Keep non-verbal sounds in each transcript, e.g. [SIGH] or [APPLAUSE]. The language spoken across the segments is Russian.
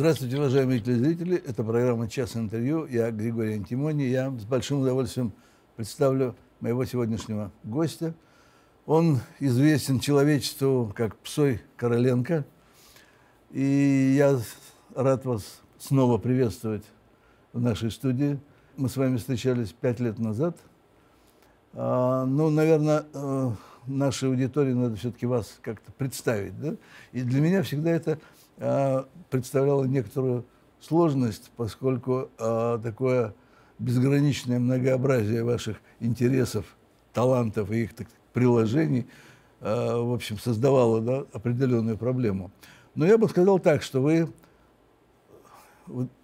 Здравствуйте, уважаемые телезрители. Это программа «Час интервью». Я Григорий Антимони. Я с большим удовольствием представлю моего сегодняшнего гостя. Он известен человечеству как Псой Короленко. И я рад вас снова приветствовать в нашей студии. Мы с вами встречались пять лет назад. А, ну, наверное, э, нашей аудитории надо все-таки вас как-то представить. Да? И для меня всегда это представляло некоторую сложность, поскольку а, такое безграничное многообразие ваших интересов, талантов и их приложений, в общем, создавало да, определенную проблему. Но я бы сказал так, что вы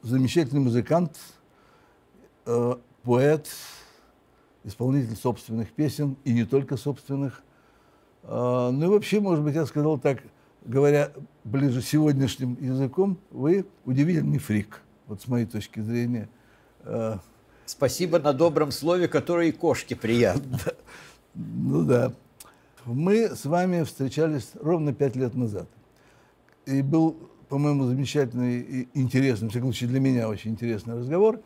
замечательный музыкант, э, поэт, исполнитель собственных песен, и не только собственных. Ну и вообще, может быть, я сказал так, говоря ближе сегодняшним языком, вы удивительный фрик, вот с моей точки зрения. Э, Спасибо на добром слове, которое и кошке приятно. [LAUGHS] Ну да. Мы с вами встречались ровно пять лет назад. И был по-моему, замечательный и интересный, в всяком случае для меня очень интересный разговор,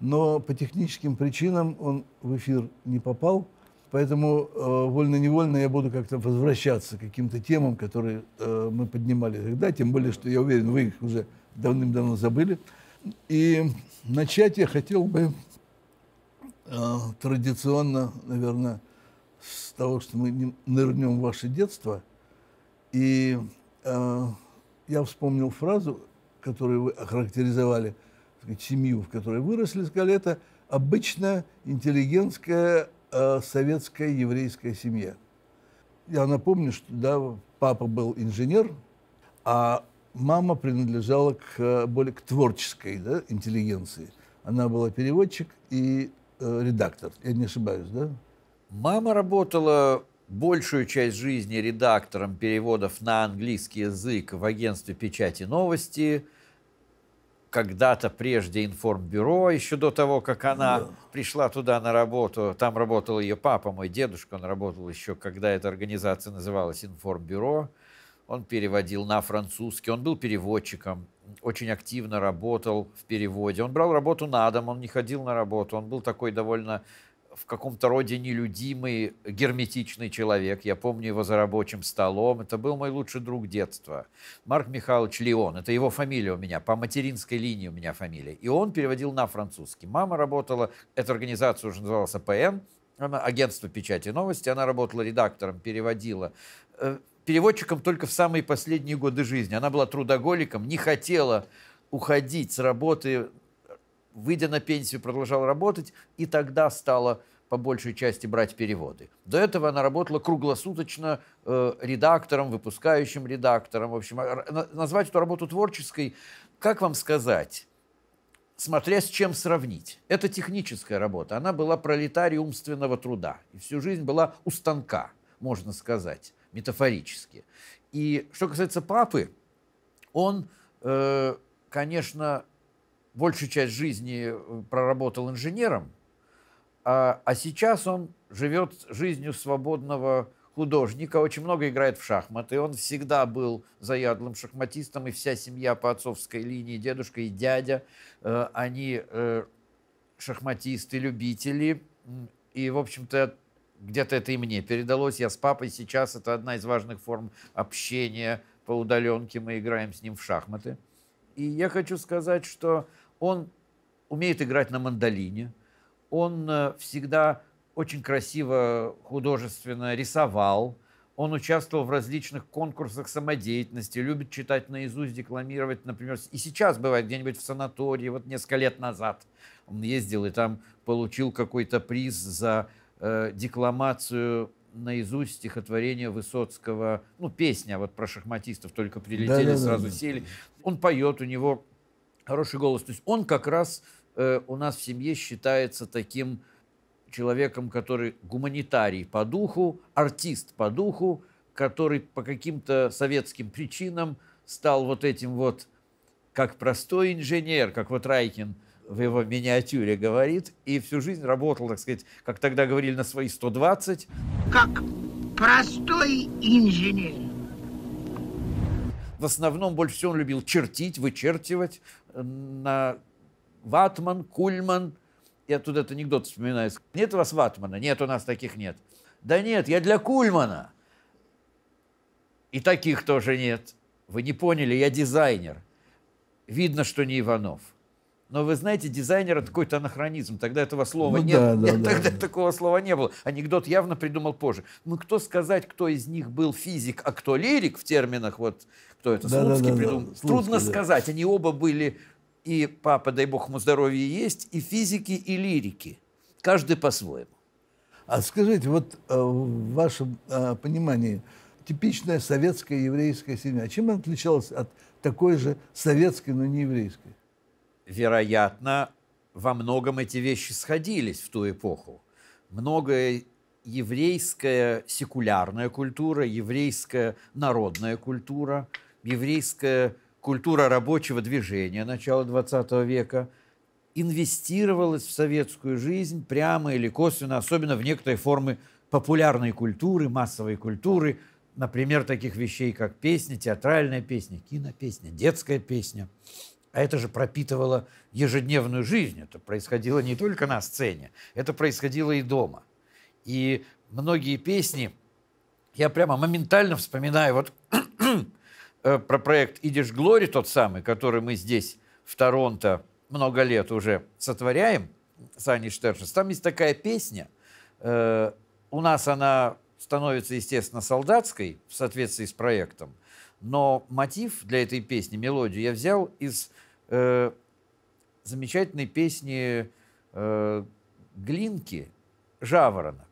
но по техническим причинам он в эфир не попал, поэтому э, вольно-невольно я буду как-то возвращаться к каким-то темам, которые э, мы поднимали тогда, тем более, что я уверен, вы их уже давным-давно забыли. И начать я хотел бы э, традиционно, наверное, с того, что мы нырнем в ваше детство. И э, я вспомнил фразу, которую вы охарактеризовали сказать, семью, в которой выросли, сказали, это обычная интеллигентская э, советская еврейская семья. Я напомню, что да, папа был инженер, а мама принадлежала к более к творческой да, интеллигенции. Она была переводчик и э, редактор, я не ошибаюсь, да? Мама работала большую часть жизни редактором переводов на английский язык в агентстве печати новости, когда-то прежде информбюро, еще до того, как она да. пришла туда на работу. Там работал ее папа, мой дедушка, он работал еще, когда эта организация называлась информбюро. Он переводил на французский, он был переводчиком, очень активно работал в переводе. Он брал работу на дом, он не ходил на работу, он был такой довольно в каком-то роде нелюдимый, герметичный человек. Я помню его за рабочим столом. Это был мой лучший друг детства. Марк Михайлович Леон. Это его фамилия у меня. По материнской линии у меня фамилия. И он переводил на французский. Мама работала, эта организация уже называлась АПН, она, агентство печати новости. Она работала редактором, переводила э, переводчиком только в самые последние годы жизни. Она была трудоголиком, не хотела уходить с работы выйдя на пенсию, продолжала работать, и тогда стала по большей части брать переводы. До этого она работала круглосуточно э, редактором, выпускающим редактором. В общем, назвать эту работу творческой, как вам сказать, смотря с чем сравнить. Это техническая работа. Она была пролетарией умственного труда. И всю жизнь была у станка, можно сказать, метафорически. И что касается папы, он, э, конечно, большую часть жизни э, проработал инженером, а, а сейчас он живет жизнью свободного художника, очень много играет в шахматы. Он всегда был заядлым шахматистом, и вся семья по отцовской линии, дедушка и дядя, э, они э, шахматисты, любители. И, в общем-то, где-то это и мне передалось. Я с папой сейчас, это одна из важных форм общения по удаленке, мы играем с ним в шахматы. И я хочу сказать, что он умеет играть на мандолине, он э, всегда очень красиво, художественно рисовал, он участвовал в различных конкурсах самодеятельности, любит читать наизусть, декламировать, например. И сейчас бывает где-нибудь в санатории, вот несколько лет назад он ездил и там получил какой-то приз за э, декламацию наизусть стихотворения Высоцкого, ну, песня вот про шахматистов, только прилетели, да, да, сразу да, сели. Он поет, у него хороший голос. То есть он как раз э, у нас в семье считается таким человеком, который гуманитарий по духу, артист по духу, который по каким-то советским причинам стал вот этим вот, как простой инженер, как вот Райкин в его миниатюре говорит, и всю жизнь работал, так сказать, как тогда говорили, на свои 120. Как простой инженер. В основном больше всего он любил чертить, вычерчивать на ватман, кульман. Я тут этот анекдот вспоминаю. Нет у вас ватмана? Нет, у нас таких нет. Да нет, я для кульмана. И таких тоже нет. Вы не поняли, я дизайнер. Видно, что не Иванов. Но вы знаете, дизайнер это какой-то анахронизм. Тогда этого слова Ну нет. да, да, Нет, да, тогда да. такого слова не было. Анекдот явно придумал позже. Ну, кто сказать, кто из них был физик, а кто лирик в терминах, вот кто это, Да, да, Слуцкий да, да, придумал. Слуцкий, Трудно да. сказать. Они оба были и папа, дай бог ему здоровья, есть, и физики, и лирики. Каждый по-своему. А скажите, вот э, в вашем э, понимании типичная советская еврейская семья, чем она отличалась от такой же советской, но не еврейской? Вероятно, во многом эти вещи сходились в ту эпоху. Многое еврейская секулярная культура, еврейская народная культура, еврейская культура рабочего движения начала XX века инвестировалась в советскую жизнь прямо или косвенно, особенно в некоторые формы популярной культуры, массовой культуры, например, таких вещей, как песня, театральная песня, кинопесня, детская песня. А это же пропитывало ежедневную жизнь. Это происходило не только на сцене, это происходило и дома. И многие песни, я прямо моментально вспоминаю вот [CLEARS THROAT] э, про проект «Идиш Глори», тот самый, который мы здесь, в Торонто, много лет уже сотворяем с Аней Штершес. Там есть такая песня, э, у нас она становится, естественно, солдатской в соответствии с проектом, но мотив для этой песни, мелодию я взял из э, замечательной песни э, Глинки «Жаворонок».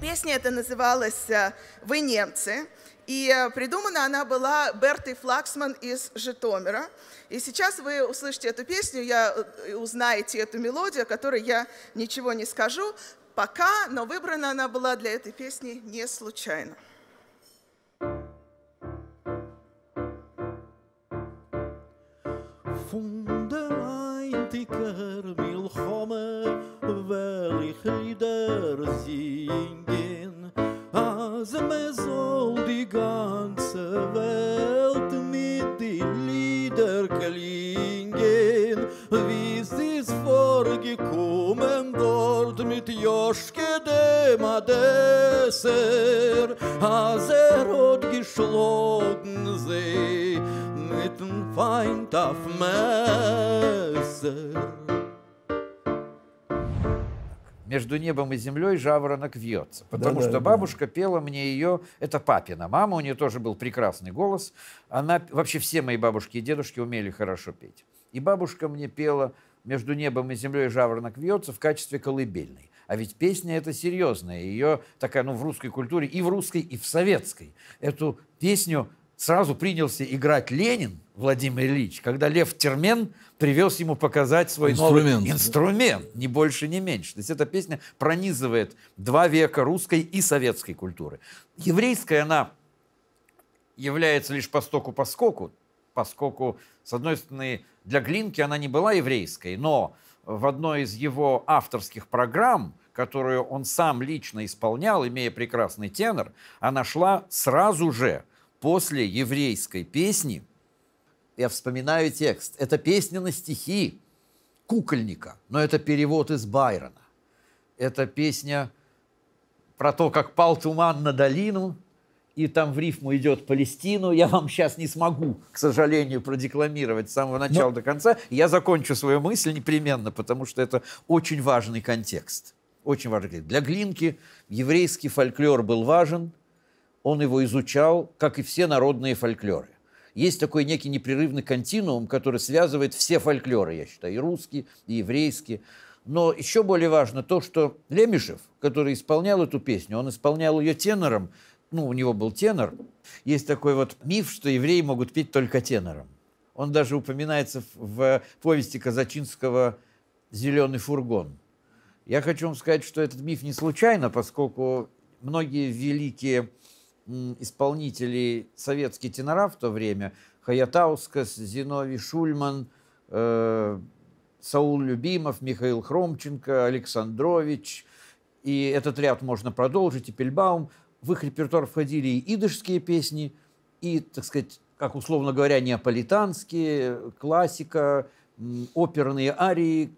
Песня эта называлась э, «Вы немцы», и э, придумана она была Бертой Флаксман из Житомира. И сейчас вы услышите эту песню, я э, узнаете эту мелодию, о которой я ничего не скажу пока, но выбрана она была для этой песни не случайно. Von der eintiger Milchome will ich Lieder singen, als mir soll die ganze Welt mit die Lieder klingen, wie es vorgekommen dort mit Joschke dem Adesser, als er hat geschlagen sie dem Feind auf Messer. между небом и землей жаворонок вьется. Потому Да-да, что да. бабушка пела мне ее, это папина мама, у нее тоже был прекрасный голос. Она, вообще все мои бабушки и дедушки умели хорошо петь. И бабушка мне пела между небом и землей жаворонок вьется в качестве колыбельной. А ведь песня это серьезная, ее такая, ну, в русской культуре, и в русской, и в советской. Эту песню сразу принялся играть Ленин Владимир Ильич, когда Лев Термен привез ему показать свой Инструмент. новый инструмент, ни больше, ни меньше. То есть эта песня пронизывает два века русской и советской культуры. Еврейская она является лишь постоку поскоку, поскольку, с одной стороны, для Глинки она не была еврейской, но в одной из его авторских программ, которую он сам лично исполнял, имея прекрасный тенор, она шла сразу же после еврейской песни. Я вспоминаю текст. Это песня на стихи кукольника, но это перевод из Байрона. Это песня про то, как пал туман на долину, и там в рифму идет Палестину. Я вам сейчас не смогу, к сожалению, продекламировать с самого начала до конца. Я закончу свою мысль непременно, потому что это очень важный контекст. Очень важный контекст. Для Глинки еврейский фольклор был важен, он его изучал, как и все народные фольклоры. Есть такой некий непрерывный континуум, который связывает все фольклоры, я считаю, и русский, и еврейский. Но еще более важно то, что Лемешев, который исполнял эту песню, он исполнял ее тенором, ну, у него был тенор. Есть такой вот миф, что евреи могут петь только тенором. Он даже упоминается в повести Казачинского «Зеленый фургон». Я хочу вам сказать, что этот миф не случайно, поскольку многие великие м, исполнители советские тенора в то время, Хаятаускас, Зиновий Шульман, э, Саул Любимов, Михаил Хромченко, Александрович, и этот ряд можно продолжить, и Пельбаум, в их репертуар входили и идышские песни, и, так сказать, как условно говоря, неаполитанские, классика, оперные арии,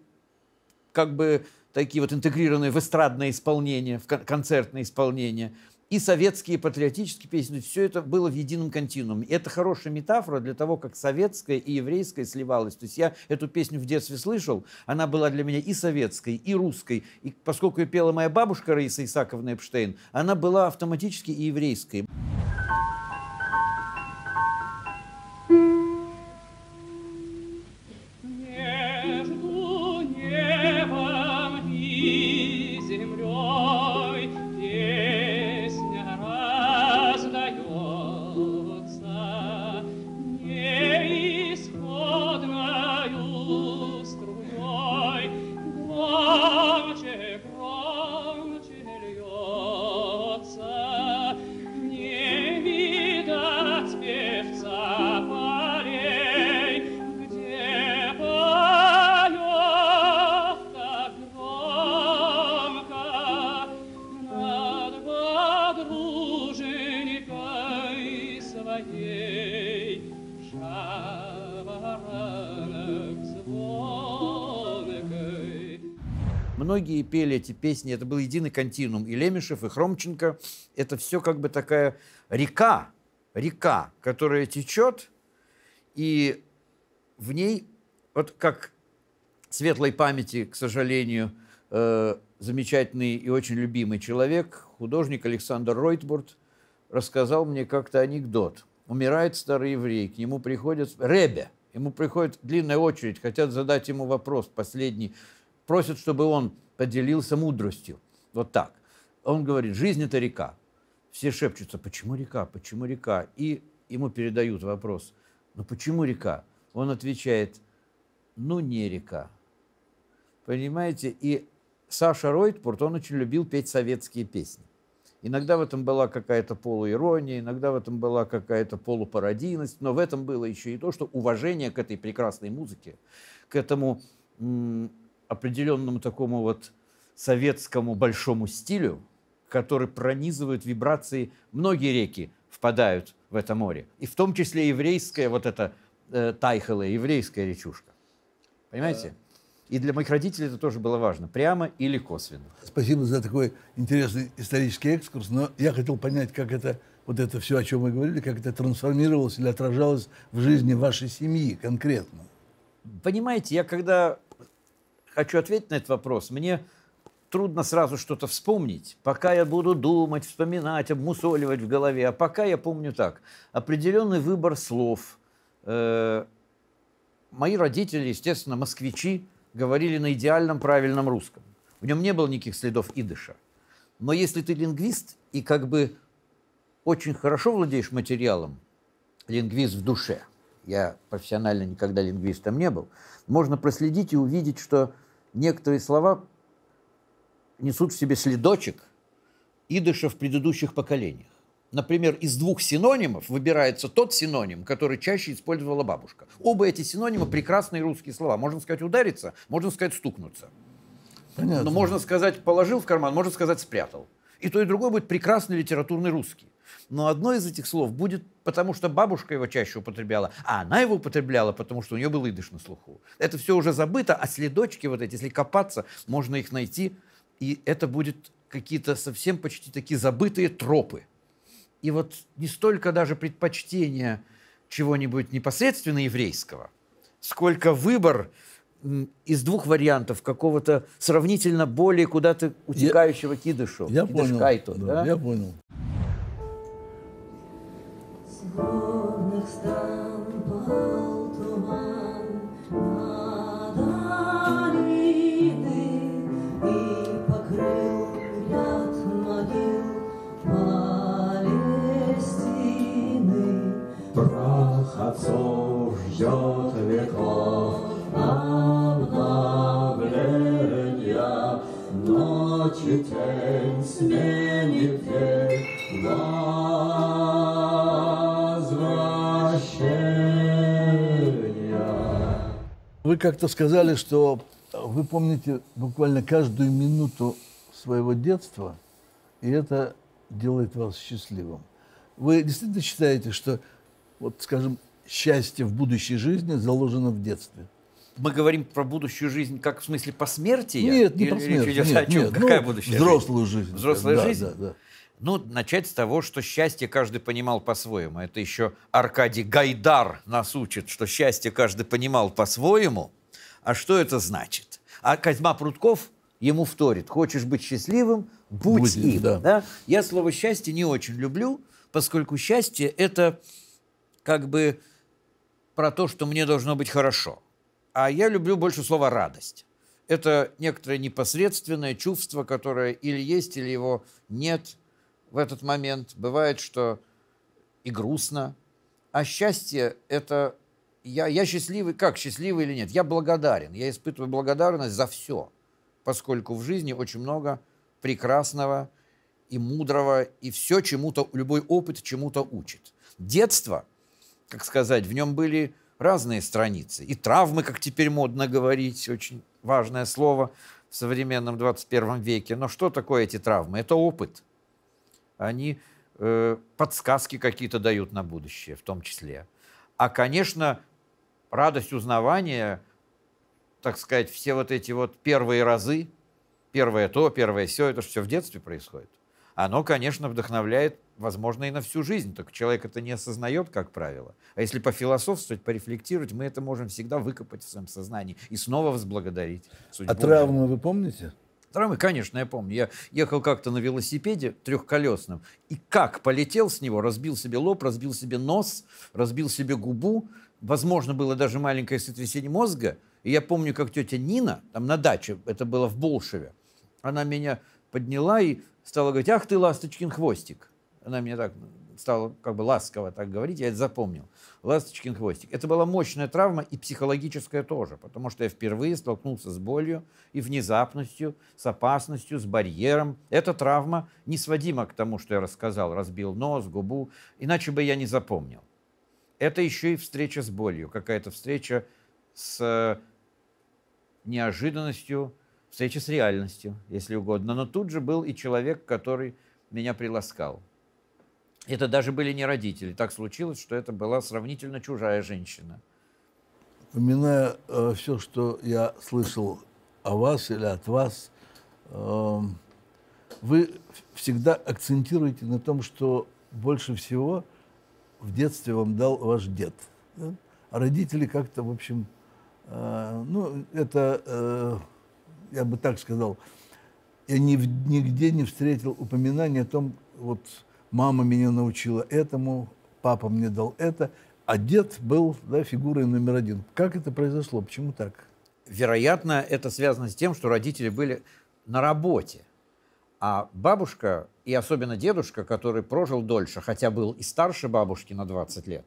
как бы такие вот интегрированные в эстрадное исполнение, в концертное исполнение – и советские патриотические песни. Все это было в едином континууме. Это хорошая метафора для того, как советское и еврейское сливалось. То есть я эту песню в детстве слышал, она была для меня и советской, и русской. И поскольку ее пела моя бабушка Раиса Исаковна Эпштейн, она была автоматически и еврейской. Эти песни, это был единый континуум. И Лемешев, и Хромченко. Это все как бы такая река, река, которая течет, и в ней, вот как светлой памяти, к сожалению, э, замечательный и очень любимый человек, художник Александр Ройтбурд, рассказал мне как-то анекдот. Умирает старый еврей, к нему приходят... Ребе, ему приходит длинная очередь, хотят задать ему вопрос последний, просят, чтобы он поделился мудростью. Вот так. Он говорит, жизнь – это река. Все шепчутся, почему река, почему река? И ему передают вопрос, ну почему река? Он отвечает, ну не река. Понимаете? И Саша Ройтпурт, он очень любил петь советские песни. Иногда в этом была какая-то полуирония, иногда в этом была какая-то полупародийность, но в этом было еще и то, что уважение к этой прекрасной музыке, к этому определенному такому вот советскому большому стилю, который пронизывает вибрации. Многие реки впадают в это море. И в том числе еврейская вот эта э, Тайхала, еврейская речушка. Понимаете? И для моих родителей это тоже было важно, прямо или косвенно. Спасибо за такой интересный исторический экскурс, но я хотел понять, как это, вот это все, о чем мы говорили, как это трансформировалось или отражалось в жизни вашей семьи конкретно. Понимаете, я когда хочу ответить на этот вопрос. Мне трудно сразу что-то вспомнить. Пока я буду думать, вспоминать, обмусоливать в голове. А пока я помню так. Определенный выбор слов. Э, мои родители, естественно, москвичи, говорили на идеальном правильном русском. В нем не было никаких следов идыша. Но если ты лингвист и как бы очень хорошо владеешь материалом, лингвист в душе, я профессионально никогда лингвистом не был, можно проследить и увидеть, что некоторые слова несут в себе следочек идыша в предыдущих поколениях. Например, из двух синонимов выбирается тот синоним, который чаще использовала бабушка. Оба эти синонима прекрасные русские слова. Можно сказать удариться, можно сказать стукнуться. Понятно. Но можно сказать положил в карман, можно сказать спрятал. И то, и другое будет прекрасный литературный русский. Но одно из этих слов будет потому, что бабушка его чаще употребляла, а она его употребляла, потому что у нее был идыш на слуху. Это все уже забыто, а следочки вот эти, если копаться, можно их найти, и это будет какие-то совсем почти такие забытые тропы. И вот не столько даже предпочтение чего-нибудь непосредственно еврейского, сколько выбор из двух вариантов какого-то сравнительно более куда-то утекающего я, кидышу. Я понял. да, да? Я понял. Горных стран пал туман и покрыл ряд могил Палестины. Прах ждет веков обновления, Ночи тень сменит Вы как-то сказали, что вы помните буквально каждую минуту своего детства, и это делает вас счастливым. Вы действительно считаете, что вот, скажем, счастье в будущей жизни заложено в детстве. Мы говорим про будущую жизнь как в смысле посмертия? Нет, не Или про речь смерть. идет нет, нет. Какая Ну, будущая Взрослую жизнь. Взрослая Да, жизнь? Да, да. Ну, начать с того, что счастье каждый понимал по-своему. Это еще Аркадий Гайдар нас учит, что счастье каждый понимал по-своему. А что это значит? А Козьма Прутков ему вторит. Хочешь быть счастливым, будь, Будь им, им. да. Я слово счастье не очень люблю, поскольку счастье это как бы про то, что мне должно быть хорошо. А я люблю больше слово радость. Это некоторое непосредственное чувство, которое или есть, или его нет в этот момент. Бывает, что и грустно. А счастье – это я, я счастливый, как счастливый или нет? Я благодарен. Я испытываю благодарность за все, поскольку в жизни очень много прекрасного и мудрого, и все чему-то, любой опыт чему-то учит. Детство, как сказать, в нем были разные страницы. И травмы, как теперь модно говорить, очень важное слово в современном 21 веке. Но что такое эти травмы? Это опыт. Они э, подсказки какие-то дают на будущее в том числе. А, конечно, радость узнавания, так сказать, все вот эти вот первые разы, первое то, первое все, это все в детстве происходит. Оно, конечно, вдохновляет, возможно, и на всю жизнь. Только человек это не осознает, как правило. А если пофилософствовать, порефлектировать, мы это можем всегда выкопать в своем сознании и снова возблагодарить. судьбу. А травмы вы помните? Травмы, конечно, я помню. Я ехал как-то на велосипеде трехколесном, и как полетел с него, разбил себе лоб, разбил себе нос, разбил себе губу. Возможно, было даже маленькое сотрясение мозга. И я помню, как тетя Нина, там на даче, это было в Болшеве, она меня подняла и стала говорить, ах ты, ласточкин хвостик. Она мне так стала как бы ласково так говорить, я это запомнил. Ласточкин хвостик. Это была мощная травма и психологическая тоже, потому что я впервые столкнулся с болью и внезапностью, с опасностью, с барьером. Эта травма не сводима к тому, что я рассказал, разбил нос, губу, иначе бы я не запомнил. Это еще и встреча с болью, какая-то встреча с э, неожиданностью, встреча с реальностью, если угодно. Но тут же был и человек, который меня приласкал. Это даже были не родители. Так случилось, что это была сравнительно чужая женщина. Вспоминая все, что я слышал о вас или от вас, э, вы всегда акцентируете на том, что больше всего в детстве вам дал ваш дед. да? А родители как-то, в общем, э, ну, это, э, я бы так сказал, я ни нигде не встретил упоминания о том, вот мама меня научила этому, папа мне дал это, а дед был да, фигурой номер один. Как это произошло? Почему так? Вероятно, это связано с тем, что родители были на работе. А бабушка, и особенно дедушка, который прожил дольше, хотя был и старше бабушки на 20 лет,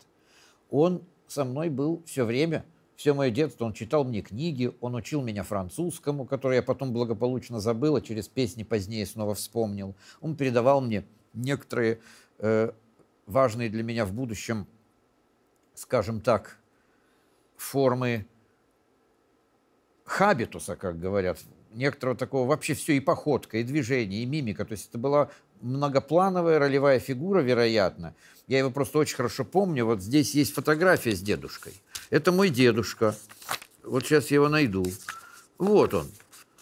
он со мной был все время, все мое детство. Он читал мне книги, он учил меня французскому, который я потом благополучно забыл, а через песни позднее снова вспомнил. Он передавал мне некоторые э, важные для меня в будущем, скажем так, формы хабитуса, как говорят, некоторого такого, вообще все и походка, и движение, и мимика. То есть это была многоплановая ролевая фигура, вероятно. Я его просто очень хорошо помню. Вот здесь есть фотография с дедушкой. Это мой дедушка. Вот сейчас я его найду. Вот он.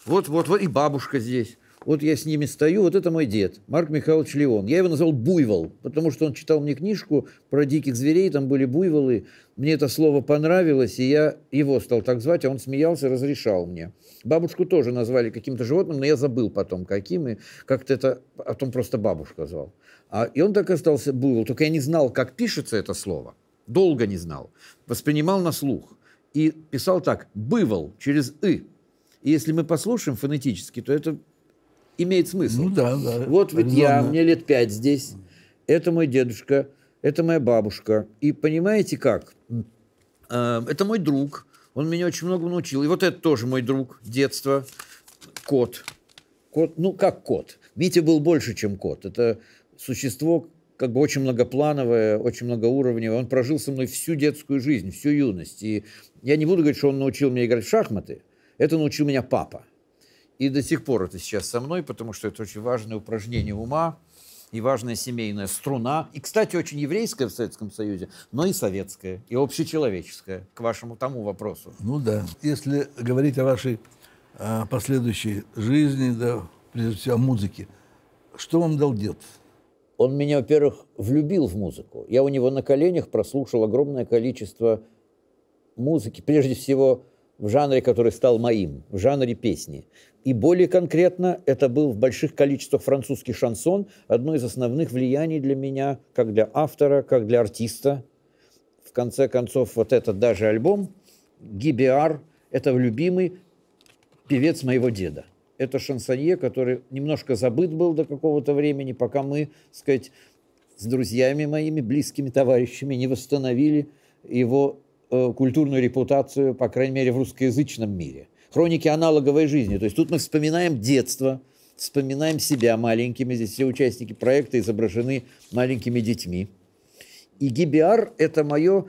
Вот, вот, вот. И бабушка здесь. Вот я с ними стою, вот это мой дед, Марк Михайлович Леон. Я его назвал Буйвол, потому что он читал мне книжку про диких зверей, там были буйволы. Мне это слово понравилось, и я его стал так звать, а он смеялся, разрешал мне. Бабушку тоже назвали каким-то животным, но я забыл потом, каким, и как-то это потом просто бабушка звал. А, и он так и остался Буйвол, только я не знал, как пишется это слово. Долго не знал. Воспринимал на слух. И писал так, «бывал» через «ы». И если мы послушаем фонетически, то это имеет смысл. Ну да, да. Вот ведь я, мне лет пять здесь. Это мой дедушка, это моя бабушка. И понимаете как? Э, Это мой друг. Он меня очень много научил. И вот это тоже мой друг детства. Кот. Кот, ну как кот? Митя был больше, чем кот. Это существо как бы очень многоплановое, очень многоуровневое. Он прожил со мной всю детскую жизнь, всю юность. И я не буду говорить, что он научил меня играть в шахматы. Это научил меня папа. И до сих пор это сейчас со мной, потому что это очень важное упражнение ума и важная семейная струна. И, кстати, очень еврейская в Советском Союзе, но и советская, и общечеловеческая, к вашему тому вопросу. Ну да. Если говорить о вашей а, последующей жизни, да, прежде всего о музыке, что вам дал дед? Он меня, во-первых, влюбил в музыку. Я у него на коленях прослушал огромное количество музыки, прежде всего в жанре, который стал моим, в жанре песни. И более конкретно, это был в больших количествах французский шансон, одно из основных влияний для меня, как для автора, как для артиста. В конце концов, вот этот даже альбом «Гибиар» – это любимый певец моего деда. Это шансонье, который немножко забыт был до какого-то времени, пока мы, так сказать, с друзьями моими, близкими товарищами не восстановили его культурную репутацию, по крайней мере, в русскоязычном мире. Хроники аналоговой жизни. То есть тут мы вспоминаем детство, вспоминаем себя маленькими. Здесь все участники проекта изображены маленькими детьми. И GBR – это мое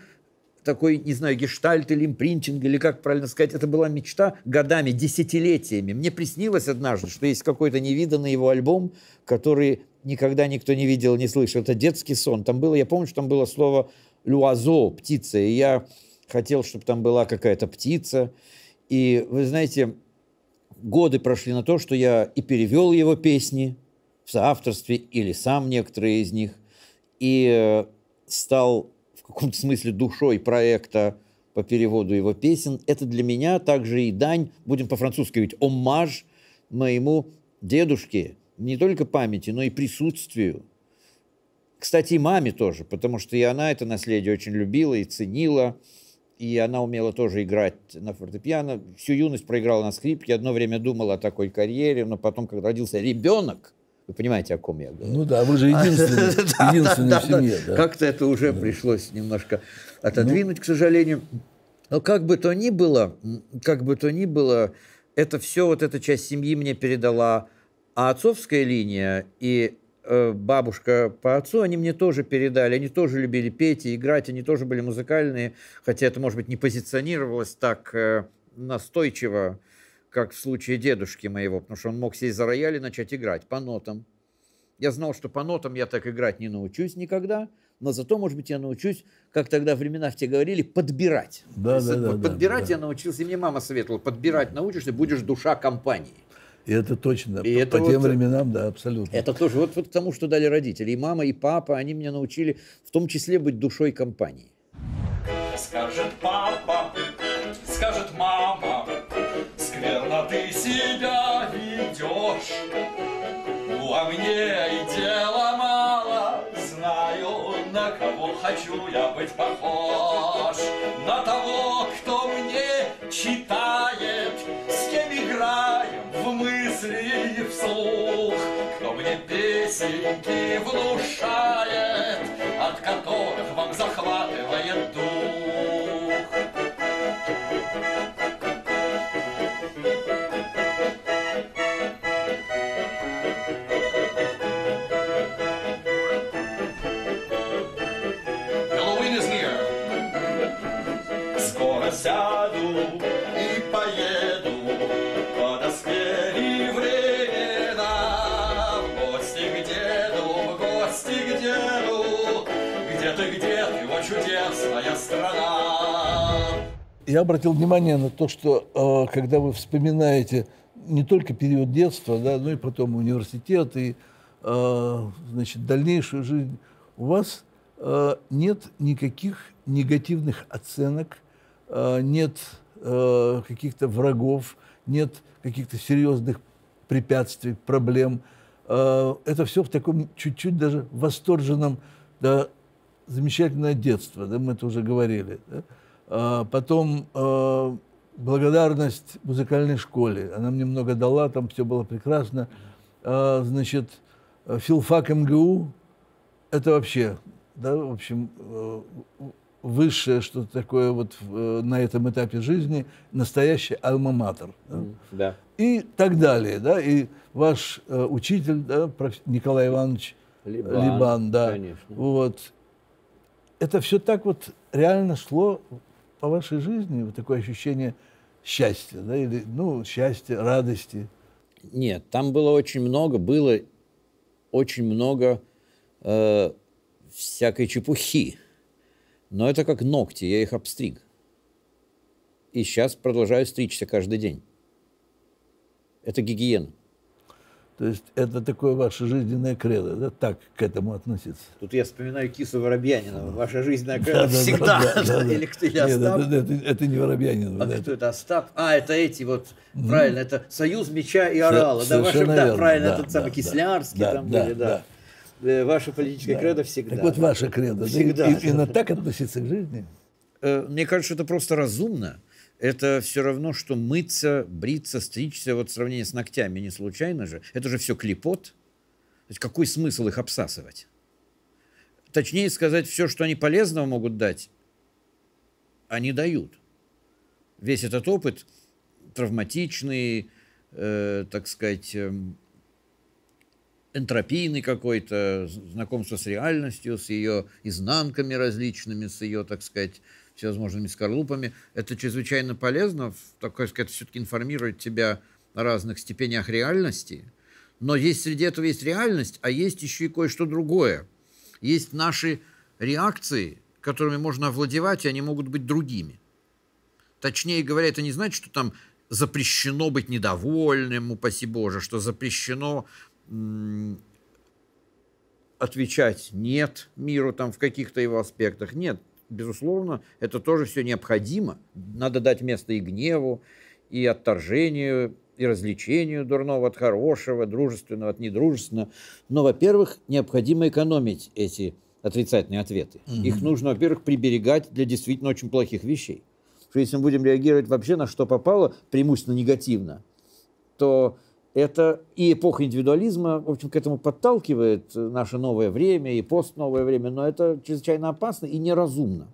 такой, не знаю, гештальт или импринтинг, или как правильно сказать, это была мечта годами, десятилетиями. Мне приснилось однажды, что есть какой-то невиданный его альбом, который никогда никто не видел, не слышал. Это детский сон. Там было, я помню, что там было слово «люазо», «птица», и я хотел, чтобы там была какая-то птица. И, вы знаете, годы прошли на то, что я и перевел его песни в соавторстве, или сам некоторые из них, и э, стал в каком-то смысле душой проекта по переводу его песен. Это для меня также и дань, будем по-французски говорить, оммаж моему дедушке, не только памяти, но и присутствию. Кстати, и маме тоже, потому что и она это наследие очень любила и ценила, и она умела тоже играть на фортепиано. Всю юность проиграла на скрипке, одно время думала о такой карьере, но потом, когда родился ребенок, вы понимаете, о ком я говорю? Ну да, вы же единственный, [LAUGHS] единственный в семье. да. Как-то это уже пришлось немножко отодвинуть, к сожалению. Но как бы то ни было, как бы то ни было, это все, вот эта часть семьи мне передала. А отцовская линия и бабушка по отцу, они мне тоже передали. Они тоже любили петь и играть, они тоже были музыкальные, хотя это, может быть, не позиционировалось так э, настойчиво, как в случае дедушки моего, потому что он мог сесть за рояль и начать играть по нотам. Я знал, что по нотам я так играть не научусь никогда, но зато, может быть, я научусь, как тогда в те говорили, подбирать. Да, да, да, подбирать да. я научился, и мне мама советовала, подбирать научишься, будешь душа компании. И это точно. И по это по тем вот- временам, да, абсолютно. Это тоже вот, вот к тому, что дали родители. И мама, и папа, они меня научили в том числе быть душой компании. Скажет папа, скажет мама, скверно ты себя ведешь. Во мне и дела мало, знаю, на кого хочу я быть похож. На того, кто мне читает, мысли вслух, кто мне песенки внушает, от которых вам захватывает дух. Я обратил внимание на то, что э, когда вы вспоминаете не только период детства, да, но и потом университет и э, значит, дальнейшую жизнь, у вас э, нет никаких негативных оценок, нет каких-то врагов, нет каких-то серьезных препятствий, проблем. Это все в таком чуть-чуть даже восторженном, да, замечательное детство, да, мы это уже говорили. да. А, Потом э, благодарность музыкальной школе. Она мне много дала, там все было прекрасно. А, Значит, филфак МГУ – это вообще, да, в общем, э, высшее что-то такое вот э, на этом этапе жизни, настоящий альма-матер. да Да. и так далее, да, и ваш э, учитель, да, Николай Иванович Либан, Либан, да, конечно. вот, это все так вот реально шло по вашей жизни, вот такое ощущение счастья, да, или, ну, счастья, радости. Нет, там было очень много, было очень много э, всякой чепухи. Но это как ногти, я их обстриг. И сейчас продолжаю стричься каждый день. Это гигиена. То есть это такое ваше жизненное кредо, да, так к этому относиться. Тут я вспоминаю Кису Воробьянина. Ваша жизненная Да, кредо да, да, всегда. да, да, да. [LAUGHS] Или кто или Нет, это, это- это не Воробьянин. А да, кто это Остап? А, это эти вот, правильно, это Союз меча и орала. Да, ваши, да, правильно, да, этот самый да, Кислярский да, там да, были, да. Э, Ваше политическое кредо всегда. Так вот, ваше кредо. да, Всегда. и- Именно так относиться к жизни? Э, Мне кажется, это просто разумно. Это все равно, что мыться, бриться, стричься, вот в сравнении с ногтями не случайно же. Это же все клепот. То есть какой смысл их обсасывать? Точнее сказать, все, что они полезного могут дать, они дают. Весь этот опыт травматичный, э, так сказать, эм, энтропийный какой-то, знакомство с реальностью, с ее изнанками различными, с ее, так сказать, всевозможными скорлупами. Это чрезвычайно полезно, такое сказать, все-таки информирует тебя о разных степенях реальности. Но есть среди этого есть реальность, а есть еще и кое-что другое. Есть наши реакции, которыми можно овладевать, и они могут быть другими. Точнее говоря, это не значит, что там запрещено быть недовольным, упаси Боже, что запрещено отвечать «нет» миру там в каких-то его аспектах. Нет, безусловно, это тоже все необходимо. Надо дать место и гневу, и отторжению, и развлечению дурного от хорошего, дружественного от недружественного. Но, во-первых, необходимо экономить эти отрицательные ответы. Их нужно, во-первых, приберегать для действительно очень плохих вещей. Что если мы будем реагировать вообще на что попало, преимущественно негативно, то это и эпоха индивидуализма, в общем, к этому подталкивает э, наше новое время и постновое время, но это чрезвычайно опасно и неразумно.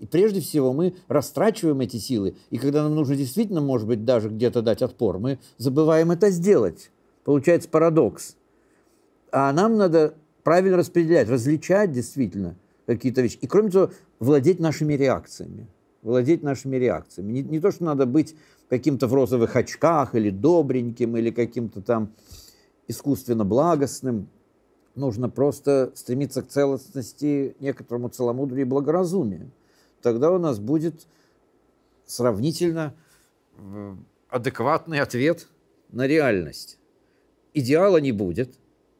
И прежде всего мы растрачиваем эти силы, и когда нам нужно действительно, может быть, даже где-то дать отпор, мы забываем это сделать. Получается парадокс. А нам надо правильно распределять, различать действительно какие-то вещи. И кроме того, владеть нашими реакциями. Владеть нашими реакциями. Не, не то, что надо быть каким-то в розовых очках, или добреньким, или каким-то там искусственно благостным. Нужно просто стремиться к целостности, некоторому целомудрию и благоразумию. Тогда у нас будет сравнительно адекватный ответ на реальность. Идеала не будет.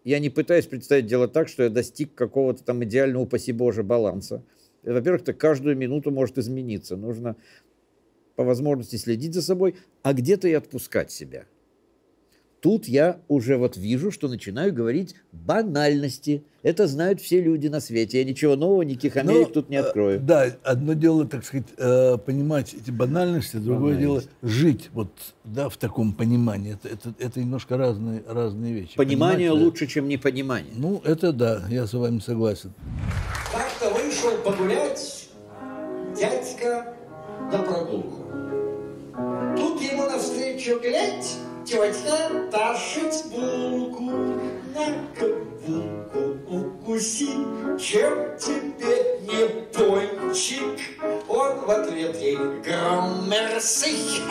Я не пытаюсь представить дело так, что я достиг какого-то там идеального, упаси Боже, баланса. Во-первых, это каждую минуту может измениться. Нужно по возможности следить за собой, а где-то и отпускать себя. Тут я уже вот вижу, что начинаю говорить банальности. Это знают все люди на свете. Я ничего нового, никаких Америк Ну, тут не э, открою. Да, одно дело, так сказать, э, понимать эти банальности, другое Банальности. дело жить вот, да, в таком понимании. Это, это, это немножко разные, разные вещи. Понимание Понимать, да. лучше, чем непонимание. Ну, это да, я с вами согласен. Как-то вышел погулять дядька на прогулку. Глядь, тетка тащит булку. На-ка булку укуси, чем тебе не пончик? Он в ответ ей громерси.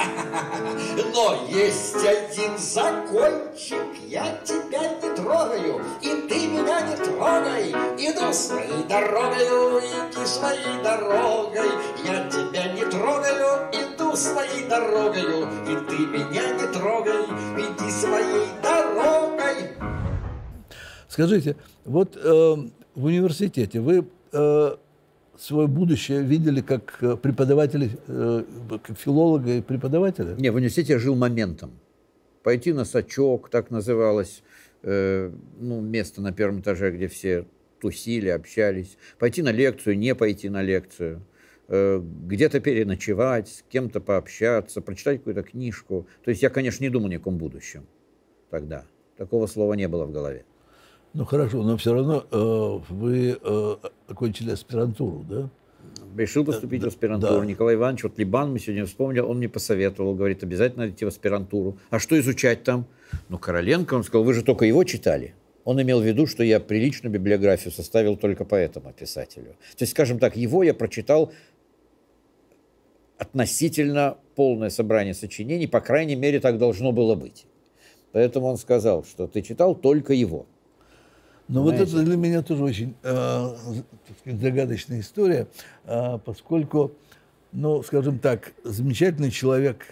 [LAUGHS] Но есть один закончик, я тебя не трогаю, и ты меня не трогай. Иду своей дорогою, иди своей дорогой, я тебя не трогаю, иду своей дорогою, и ты меня не трогай, иди своей дорогой. Скажите, вот э, в университете вы э, свое будущее видели как э, преподавателя, э, как филолога и преподавателя? Не, в университете я жил моментом. Пойти на сачок, так называлось, э, ну, место на первом этаже, где все тусили, общались. Пойти на лекцию, не пойти на лекцию. Э, где-то переночевать, с кем-то пообщаться, прочитать какую-то книжку. То есть я, конечно, не думал ни о каком будущем тогда. Такого слова не было в голове. Ну хорошо, но все равно э, вы э, окончили аспирантуру, да? Решил поступить в аспирантуру. да. Николай Иванович, вот Либан мы сегодня вспомнил, он мне посоветовал, говорит, обязательно идти в аспирантуру. А что изучать там? Ну, Короленко, он сказал, вы же только его читали. Он имел в виду, что я приличную библиографию составил только по этому писателю. То есть, скажем так, его я прочитал относительно полное собрание сочинений, по крайней мере, так должно было быть. Поэтому он сказал, что ты читал только его. Ну вот это для меня тоже очень э, сказать, загадочная история, э, поскольку, ну, скажем так, замечательный человек,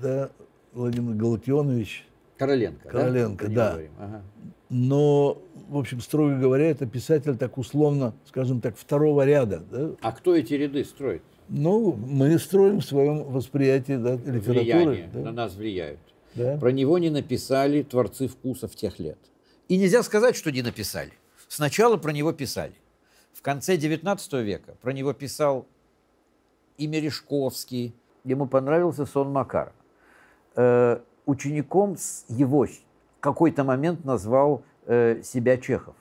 да, Владимир Галактионович, Короленко, да? Короленко, да. говорим. Ага. но, в общем, строго говоря, это писатель так условно, скажем так, второго ряда. Да? А кто эти ряды строит? Ну, мы строим в своем восприятии да, литературы. Влияние, да. на нас влияют. Да. Про него не написали творцы вкусов тех лет. И нельзя сказать, что не написали. Сначала про него писали. В конце XIX века про него писал и Мережковский. Ему понравился сон Макара. Э, учеником с его в какой-то момент назвал э, себя Чехов.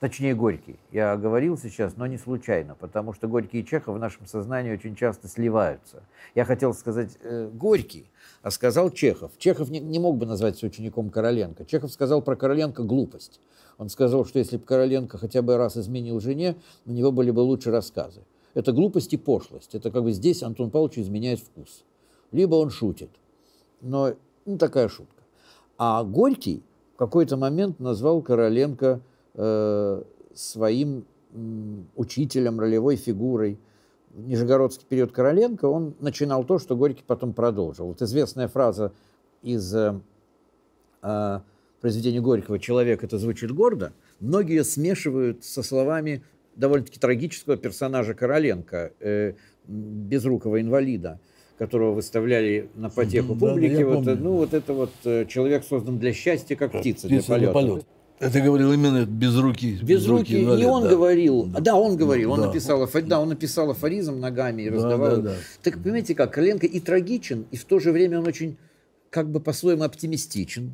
Точнее, Горький. Я говорил сейчас, но не случайно, потому что Горький и Чехов в нашем сознании очень часто сливаются. Я хотел сказать э, Горький, а сказал Чехов. Чехов не, не мог бы назваться учеником Короленко. Чехов сказал про Короленко глупость. Он сказал, что если бы Короленко хотя бы раз изменил жене, у него были бы лучше рассказы. Это глупость и пошлость. Это как бы здесь Антон Павлович изменяет вкус. Либо он шутит, но ну, такая шутка. А Горький в какой-то момент назвал Короленко э, своим учителем, ролевой фигурой. Нижегородский период Короленко он начинал то, что Горький потом продолжил. Вот известная фраза из э, э, произведения Горького «Человек это звучит гордо», многие смешивают со словами довольно-таки трагического персонажа Короленко, э, безрукого инвалида, которого выставляли на потеху Да, да, публики. я вот, помню. ну, вот это вот э, человек создан для счастья, как птица, для Птица для полета. полета. Это говорил именно без руки. Без руки, не инвалид, он да. говорил, да, он говорил, он Да. написал, да, он написал афоризм ногами и Да, раздавал. да, да. Так понимаете как, Короленко и трагичен, и в то же время он очень, как бы по-своему оптимистичен.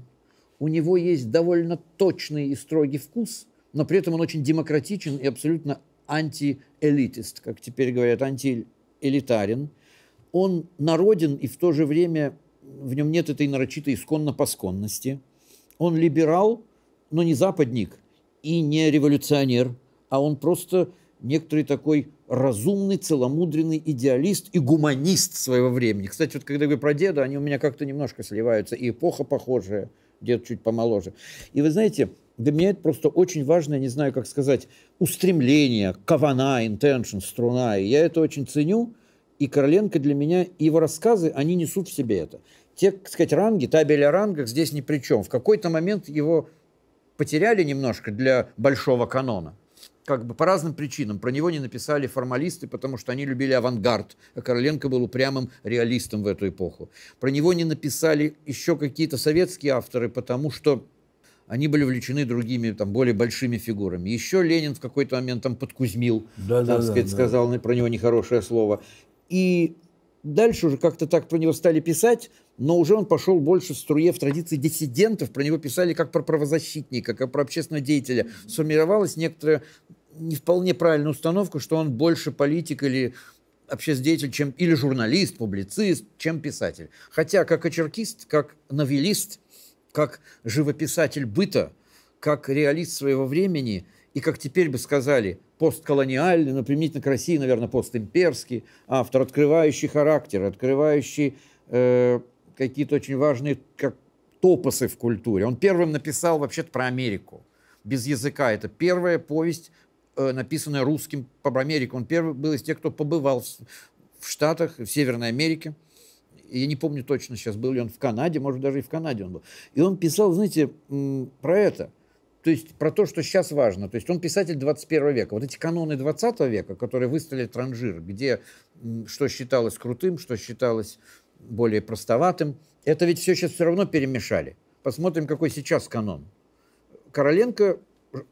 У него есть довольно точный и строгий вкус, но при этом он очень демократичен и абсолютно антиэлитист, как теперь говорят, антиэлитарен. Он народен, и в то же время в нем нет этой нарочитой исконно-посконности. Он либерал, но не западник и не революционер, а он просто некоторый такой разумный, целомудренный идеалист и гуманист своего времени. Кстати, вот когда говорю про деда, они у меня как-то немножко сливаются, и эпоха похожая, дед чуть помоложе. И вы знаете, для меня это просто очень важное, не знаю, как сказать, устремление, кавана, intention, струна. И я это очень ценю, и Короленко для меня, и его рассказы, они несут в себе это. Те, так сказать, ранги, табель о рангах здесь ни при чем. В какой-то момент его потеряли немножко для большого канона. Как бы по разным причинам. Про него не написали формалисты, потому что они любили авангард. А Короленко был упрямым реалистом в эту эпоху. Про него не написали еще какие-то советские авторы, потому что они были увлечены другими, там, более большими фигурами. Еще Ленин в какой-то момент там подкузмил, Да, да, так да, сказать, да. сказал про него нехорошее слово. И дальше уже как-то так про него стали писать, но уже он пошел больше в струе в традиции диссидентов. Про него писали как про правозащитника, как про общественного деятеля. Сформировалась некоторая не вполне правильная установка, что он больше политик или общественный деятель, чем или журналист, публицист, чем писатель. Хотя как очеркист, как новелист, как живописатель быта, как реалист своего времени и, как теперь бы сказали, постколониальный, но применительно к России, наверное, постимперский автор, открывающий характер, открывающий э, какие-то очень важные как топосы в культуре. Он первым написал вообще-то про Америку, без языка. Это первая повесть, э, написанная русским по Америке. Он первый был из тех, кто побывал в, Штатах, в Северной Америке. Я не помню точно сейчас, был ли он в Канаде, может, даже и в Канаде он был. И он писал, знаете, про это. То есть про то, что сейчас важно. То есть он писатель 21 века. Вот эти каноны 20 века, которые выставили транжир, где что считалось крутым, что считалось более простоватым, это ведь все сейчас все равно перемешали. Посмотрим, какой сейчас канон. Короленко,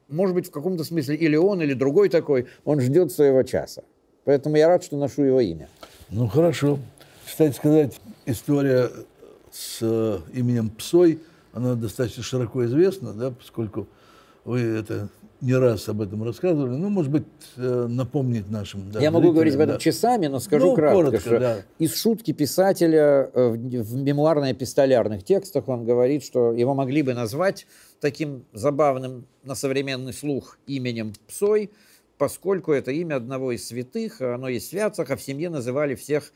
может быть, в каком-то смысле или он, или другой такой, он ждет своего часа. Поэтому я рад, что ношу его имя. Ну, хорошо. Кстати сказать, история с э, именем Псой, она достаточно широко известна, да, поскольку вы это не раз об этом рассказывали. Ну, может быть, э, напомнить нашим да, Я могу говорить об этом да. часами, но скажу Ну, кратко, коротко, что да. из шутки писателя э, в, мемуарно-эпистолярных текстах он говорит, что его могли бы назвать таким забавным на современный слух именем Псой, поскольку это имя одного из святых, а оно есть в святцах, а в семье называли всех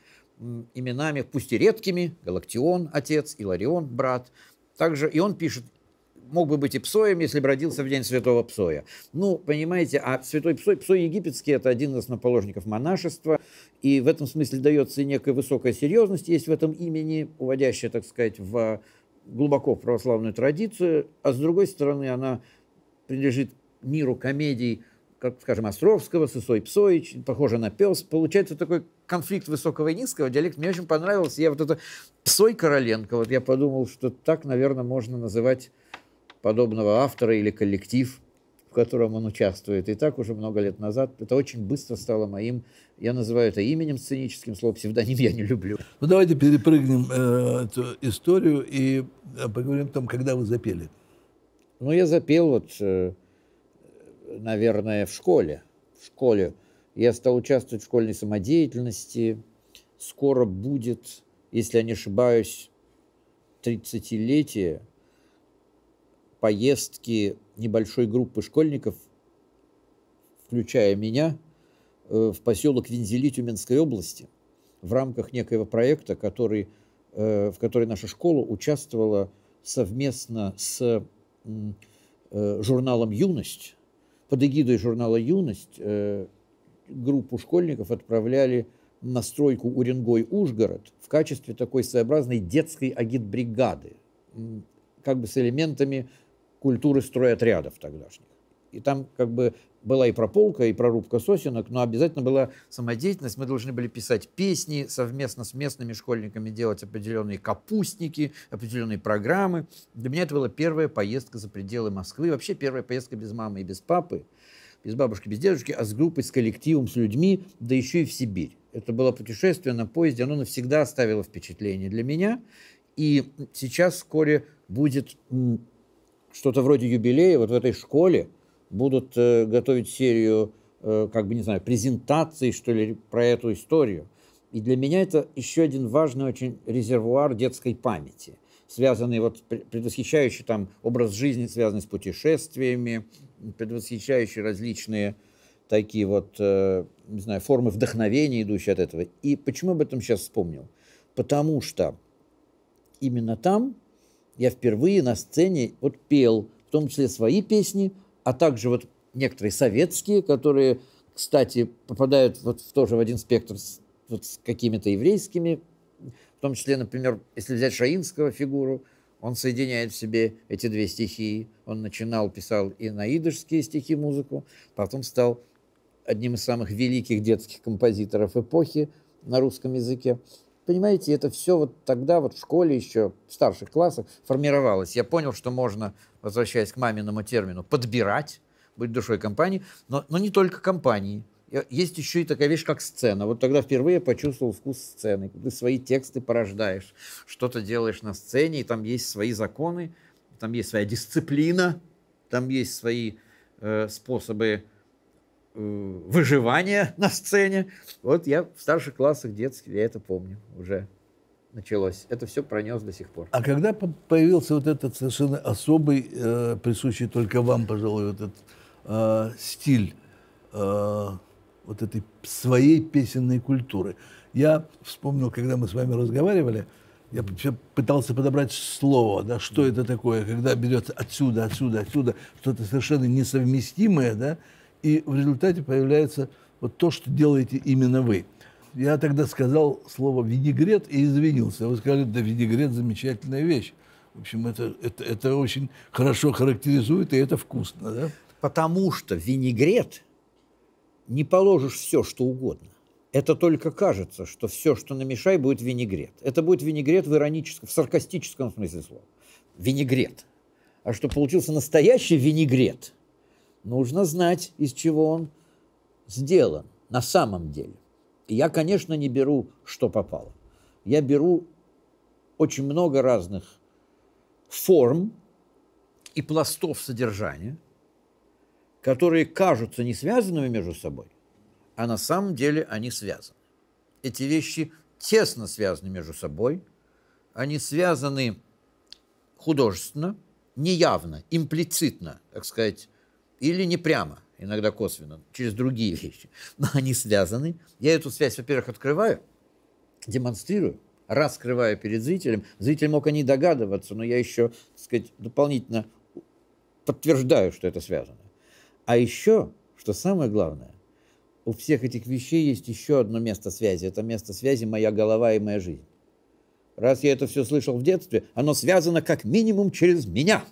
именами, пусть и редкими, Галактион, отец, Иларион, брат. Также и он пишет, мог бы быть и Псоем, если бы родился в день Святого Псоя. Ну, понимаете, а Святой Псой, Псой египетский – это один из основоположников монашества, и в этом смысле дается и некая высокая серьезность, есть в этом имени, уводящая, так сказать, в глубоко в православную традицию, а с другой стороны она принадлежит миру комедий, как, скажем, Островского, Сысой Псоич, похоже на пес. Получается такой конфликт высокого и низкого диалекта. Мне очень понравился. Я вот это Псой Короленко, вот я подумал, что так, наверное, можно называть подобного автора или коллектив, в котором он участвует. И так уже много лет назад. Это очень быстро стало моим, я называю это именем сценическим, слово псевдоним я не люблю. Ну, давайте перепрыгнем э, эту историю и э, поговорим о том, когда вы запели. Ну, я запел вот, э, наверное, в школе. В школе. Я стал участвовать в школьной самодеятельности. Скоро будет, если я не ошибаюсь, 30-летие поездки небольшой группы школьников, включая меня, э, в поселок Вензели Тюменской области в рамках некоего проекта, который, э, в который наша школа участвовала совместно с э, журналом «Юность». Под эгидой журнала «Юность» группу школьников отправляли на стройку Уренгой-Ужгород в качестве такой своеобразной детской агитбригады, как бы с элементами культуры стройотрядов тогдашних. И там как бы была и прополка, и прорубка сосенок, но обязательно была самодеятельность. Мы должны были писать песни, совместно с местными школьниками делать определенные капустники, определенные программы. Для меня это была первая поездка за пределы Москвы. Вообще первая поездка без мамы и без папы, без бабушки, без дедушки, а с группой, с коллективом, с людьми, да еще и в Сибирь. Это было путешествие на поезде, оно навсегда оставило впечатление для меня. И сейчас вскоре будет что-то вроде юбилея вот в этой школе будут э, готовить серию, э, как бы, не знаю, презентаций, что ли, про эту историю. И для меня это еще один важный очень резервуар детской памяти, связанный вот, пр- предвосхищающий там образ жизни, связанный с путешествиями, предвосхищающий различные такие вот, э, не знаю, формы вдохновения, идущие от этого. И почему об этом сейчас вспомнил? Потому что именно там я впервые на сцене вот пел, в том числе свои песни, а также вот некоторые советские, которые, кстати, попадают вот в, тоже в один спектр с, вот с какими-то еврейскими, в том числе, например, если взять Шаинского фигуру, он соединяет в себе эти две стихии. Он начинал, писал и на идышские стихи музыку, потом стал одним из самых великих детских композиторов эпохи на русском языке. Понимаете, это все вот тогда вот в школе еще, в старших классах формировалось. Я понял, что можно, возвращаясь к маминому термину, подбирать, быть душой компании, но, но не только компании. Я- Есть еще и такая вещь, как сцена. Вот тогда впервые я почувствовал вкус сцены. Ты свои тексты порождаешь, что-то делаешь на сцене, и там есть свои законы, там есть своя дисциплина, там есть свои э, способы э, выживания на сцене. Вот я в старших классах детских, я это помню, уже началось. Это все пронес до сих пор. А когда по- появился вот этот совершенно особый, э, присущий только вам, пожалуй, вот этот э, стиль э, вот этой своей песенной культуры? Я вспомнил, когда мы с вами разговаривали, я всё пытался подобрать слово, да, что это такое, когда берется отсюда, отсюда, отсюда, что-то совершенно несовместимое, да, и в результате появляется вот то, что делаете именно вы. Я тогда сказал слово «винегрет» и извинился. Вы сказали, да, винегрет – замечательная вещь. В общем, это, это, это очень хорошо характеризует, и это вкусно, да? Потому что винегрет не положишь все, что угодно. Это только кажется, что все, что намешай, будет винегрет. Это будет винегрет в ироническом, в саркастическом смысле слова. Винегрет. А что получился настоящий винегрет, нужно знать, из чего он сделан на самом деле. И я, конечно, не беру, что попало. Я беру очень много разных форм и пластов содержания, которые кажутся не связанными между собой, а на самом деле они связаны. Эти вещи тесно связаны между собой, они связаны художественно, неявно, имплицитно, так сказать, или не прямо, иногда косвенно, через другие вещи. Но они связаны. Я эту связь, во-первых, открываю, демонстрирую, раскрываю перед зрителем. Зритель мог о ней догадываться, но я еще, так сказать, дополнительно подтверждаю, что это связано. А еще, что самое главное, у всех этих вещей есть еще одно место связи. Это место связи моя голова и моя жизнь. Раз я это все слышал в детстве, оно связано как минимум через меня.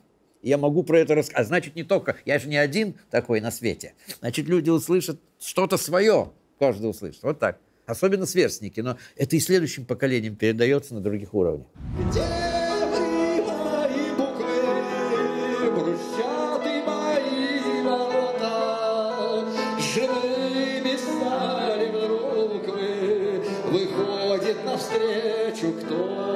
Я могу про это рассказать. А значит, не только, я же не один такой на свете. Значит, люди услышат что-то свое. Каждый услышит. Вот так. Особенно сверстники. Но это и следующим поколениям передается на других уровнях. Живыми стали вдруг вы, выходит навстречу кто-то.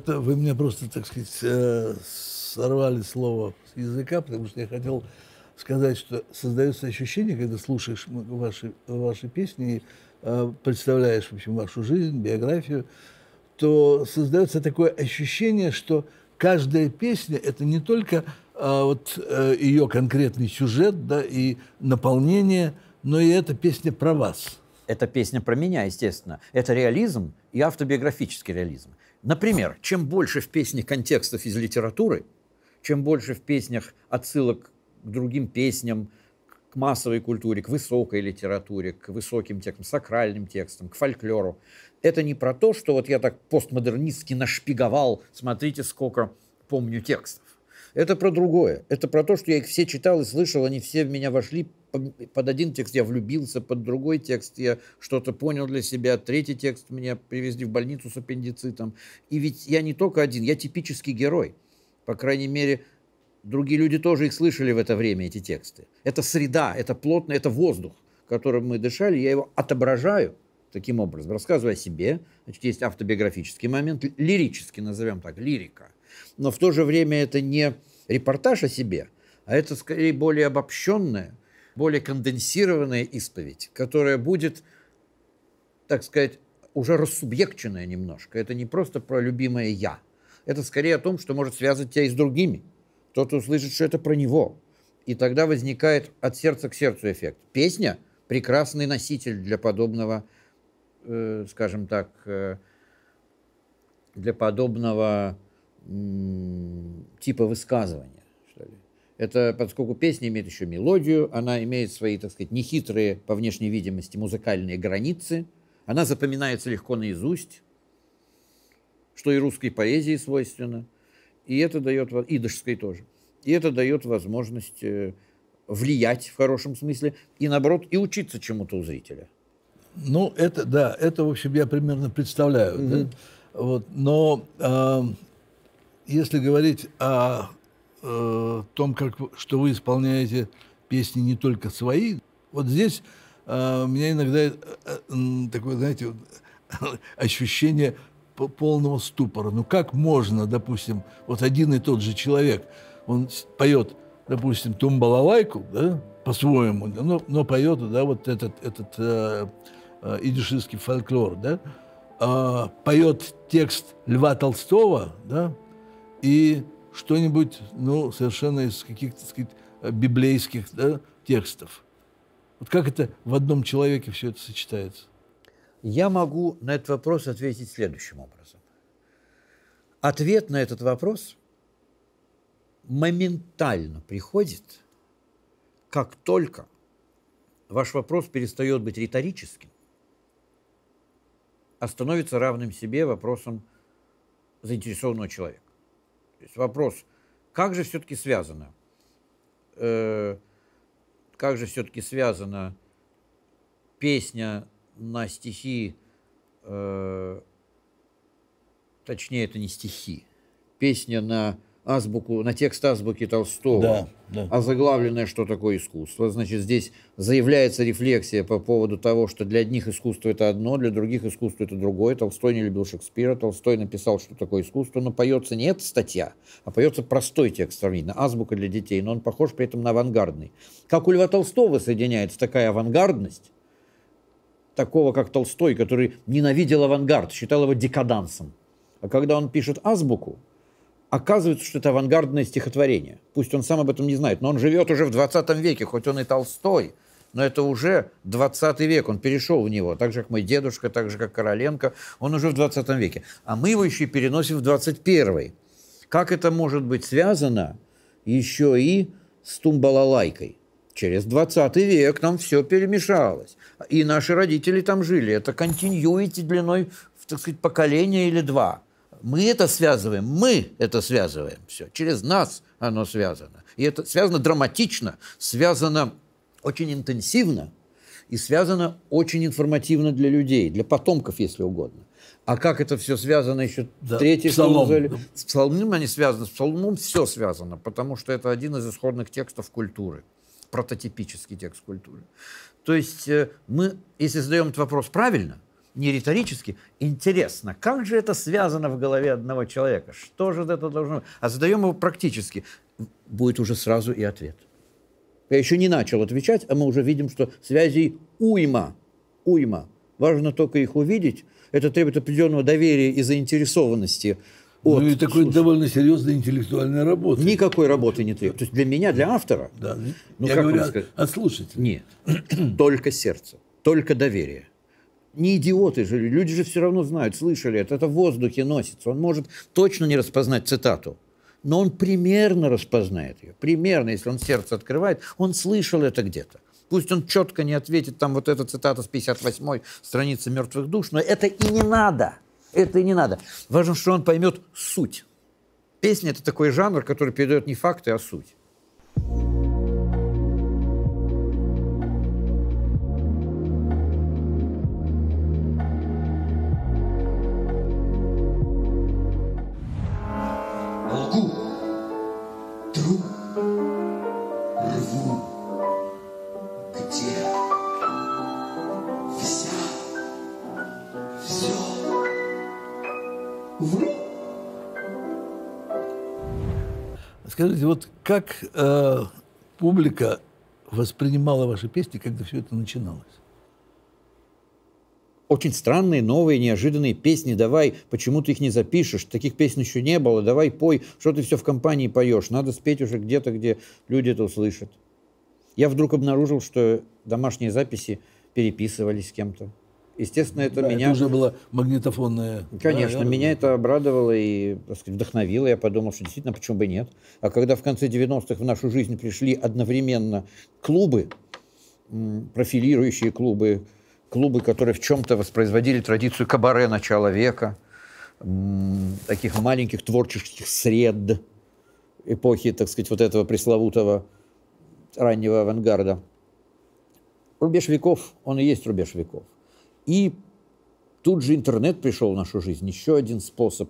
Это вы мне просто, так сказать, э, сорвали слово с языка, потому что я хотел сказать, что создается ощущение, когда слушаешь ваши, ваши песни и э, представляешь, в общем, вашу жизнь, биографию, то создается такое ощущение, что каждая песня – это не только а, вот, э, ее конкретный сюжет да, и наполнение, но и это песня про вас. Это песня про меня, естественно. Это реализм и автобиографический реализм. Например, чем больше в песне контекстов из литературы, чем больше в песнях отсылок к другим песням, к массовой культуре, к высокой литературе, к высоким текстам, сакральным текстам, к фольклору. Это не про то, что вот я так постмодернистски нашпиговал, смотрите, сколько помню текстов. Это про другое. Это про то, что я их все читал и слышал, они все в меня вошли. По- Под один текст я влюбился, под другой текст я что-то понял для себя, третий текст меня привезли в больницу с аппендицитом. И ведь я не только один, я типический герой. По крайней мере, другие люди тоже их слышали в это время, эти тексты. Это среда, это плотно, это воздух, которым мы дышали, я его отображаю таким образом, рассказываю о себе. Значит, есть автобиографический момент, ли- лирический, назовем так, лирика. Но в то же время это не репортаж о себе, а это скорее более обобщенная, более конденсированная исповедь, которая будет, так сказать, уже рассубъекченная немножко. Это не просто про любимое «я». Это скорее о том, что может связать тебя и с другими. Кто-то услышит, что это про него. И тогда возникает от сердца к сердцу эффект. Песня – прекрасный носитель для подобного, э, скажем так, э, для подобного м, типа высказывания. Это, поскольку песня имеет еще мелодию, она имеет свои, так сказать, нехитрые по внешней видимости музыкальные границы, она запоминается легко наизусть, что и русской поэзии свойственно, и это дает, идышской тоже, и это дает возможность э, влиять в хорошем смысле, и наоборот, и учиться чему-то у зрителя. Ну, это, да, это, в общем, я примерно представляю. да. Вот, но а, если говорить о э, том, как, что вы исполняете песни не только свои, вот здесь а, у меня иногда э, э, такое, знаете, [LAUGHS] ощущение по- полного ступора. Ну как можно, допустим, вот один и тот же человек, он поет, допустим, тумбалалайку, да, по-своему, но, но поет, да, вот этот, этот э, э, идишистский фольклор, да, а, поет текст Льва Толстого, да, и что-нибудь, ну, совершенно из каких-то, сказать, э, библейских да, текстов. Вот как это в одном человеке все это сочетается? Я могу на этот вопрос ответить следующим образом. Ответ на этот вопрос моментально приходит, как только ваш вопрос перестает быть риторическим, а становится равным себе вопросом заинтересованного человека. Есть вопрос, как же все-таки связано, э, как же все-таки связана песня на стихи, э, точнее, это не стихи, песня на азбуку, на текст азбуки Толстого, Да, да. а заглавленное «Что такое искусство?». Значит, здесь заявляется рефлексия по поводу того, что для одних искусство это одно, для других искусство это другое. Толстой не любил Шекспира, Толстой написал, что такое искусство, но поется не эта статья, а поется простой текст сравнительно, азбука для детей, но он похож при этом на авангардный. Как у Льва Толстого соединяется такая авангардность, такого как Толстой, который ненавидел авангард, считал его декадансом. А когда он пишет азбуку, оказывается, что это авангардное стихотворение. Пусть он сам об этом не знает, но он живет уже в 20 веке, хоть он и Толстой, но это уже 20 век, он перешел в него, так же, как мой дедушка, так же, как Короленко, он уже в 20 веке. А мы его еще и переносим в 21. Как это может быть связано еще и с тумбалалайкой? Через 20 век там все перемешалось. И наши родители там жили. Это континьюити длиной, так сказать, поколение или два. Мы это связываем, мы это связываем. Все. Через нас оно связано. И это связано драматично, связано очень интенсивно и связано очень информативно для людей, для потомков, если угодно. А как это все связано еще Да, третий псалом. сказали? С псалмом они связаны, с псалмом все связано, потому что это один из исходных текстов культуры, прототипический текст культуры. То есть э, мы, если задаем этот вопрос правильно, не риторически, интересно, как же это связано в голове одного человека? Что же это должно быть? А задаем его практически, будет уже сразу и ответ. Я еще не начал отвечать, а мы уже видим, что связей уйма. Уйма. Важно только их увидеть. Это требует определенного доверия и заинтересованности. от Ну и такой слушателя. довольно серьезной интеллектуальной работы. Никакой работы не требует. То есть для меня, для автора, Да. Ну, Я как говорю от слушателя. нет. Только сердце, только доверие. Не идиоты же, люди же все равно знают, слышали это, это в воздухе носится. Он может точно не распознать цитату, но он примерно распознает ее. Примерно, если он сердце открывает, он слышал это где-то. Пусть он четко не ответит, там вот эта цитата с 58-й страницы «Мертвых душ», но это и не надо. Это и не надо. Важно, что он поймет суть. Песня – это такой жанр, который передает не факты, а суть. Скажите, вот как э, публика воспринимала ваши песни, когда все это начиналось? очень странные, новые, неожиданные песни. Давай, почему ты их не запишешь? Таких песен еще не было. Давай пой, что ты все в компании поешь. Надо спеть уже где-то, где люди это услышат. Я вдруг обнаружил, что домашние записи переписывались с кем-то. Естественно, это Да, меня... уже была магнитофонная... Конечно, Да, меня это обрадовало и так сказать, вдохновило. Я подумал, что действительно, почему бы нет. А когда в конце 90-х в нашу жизнь пришли одновременно клубы, профилирующие клубы, клубы, которые в чем-то воспроизводили традицию кабаре начала века, таких маленьких творческих сред эпохи, так сказать, вот этого пресловутого раннего авангарда. Рубеж веков, он и есть рубеж веков. И тут же интернет пришел в нашу жизнь. Еще один способ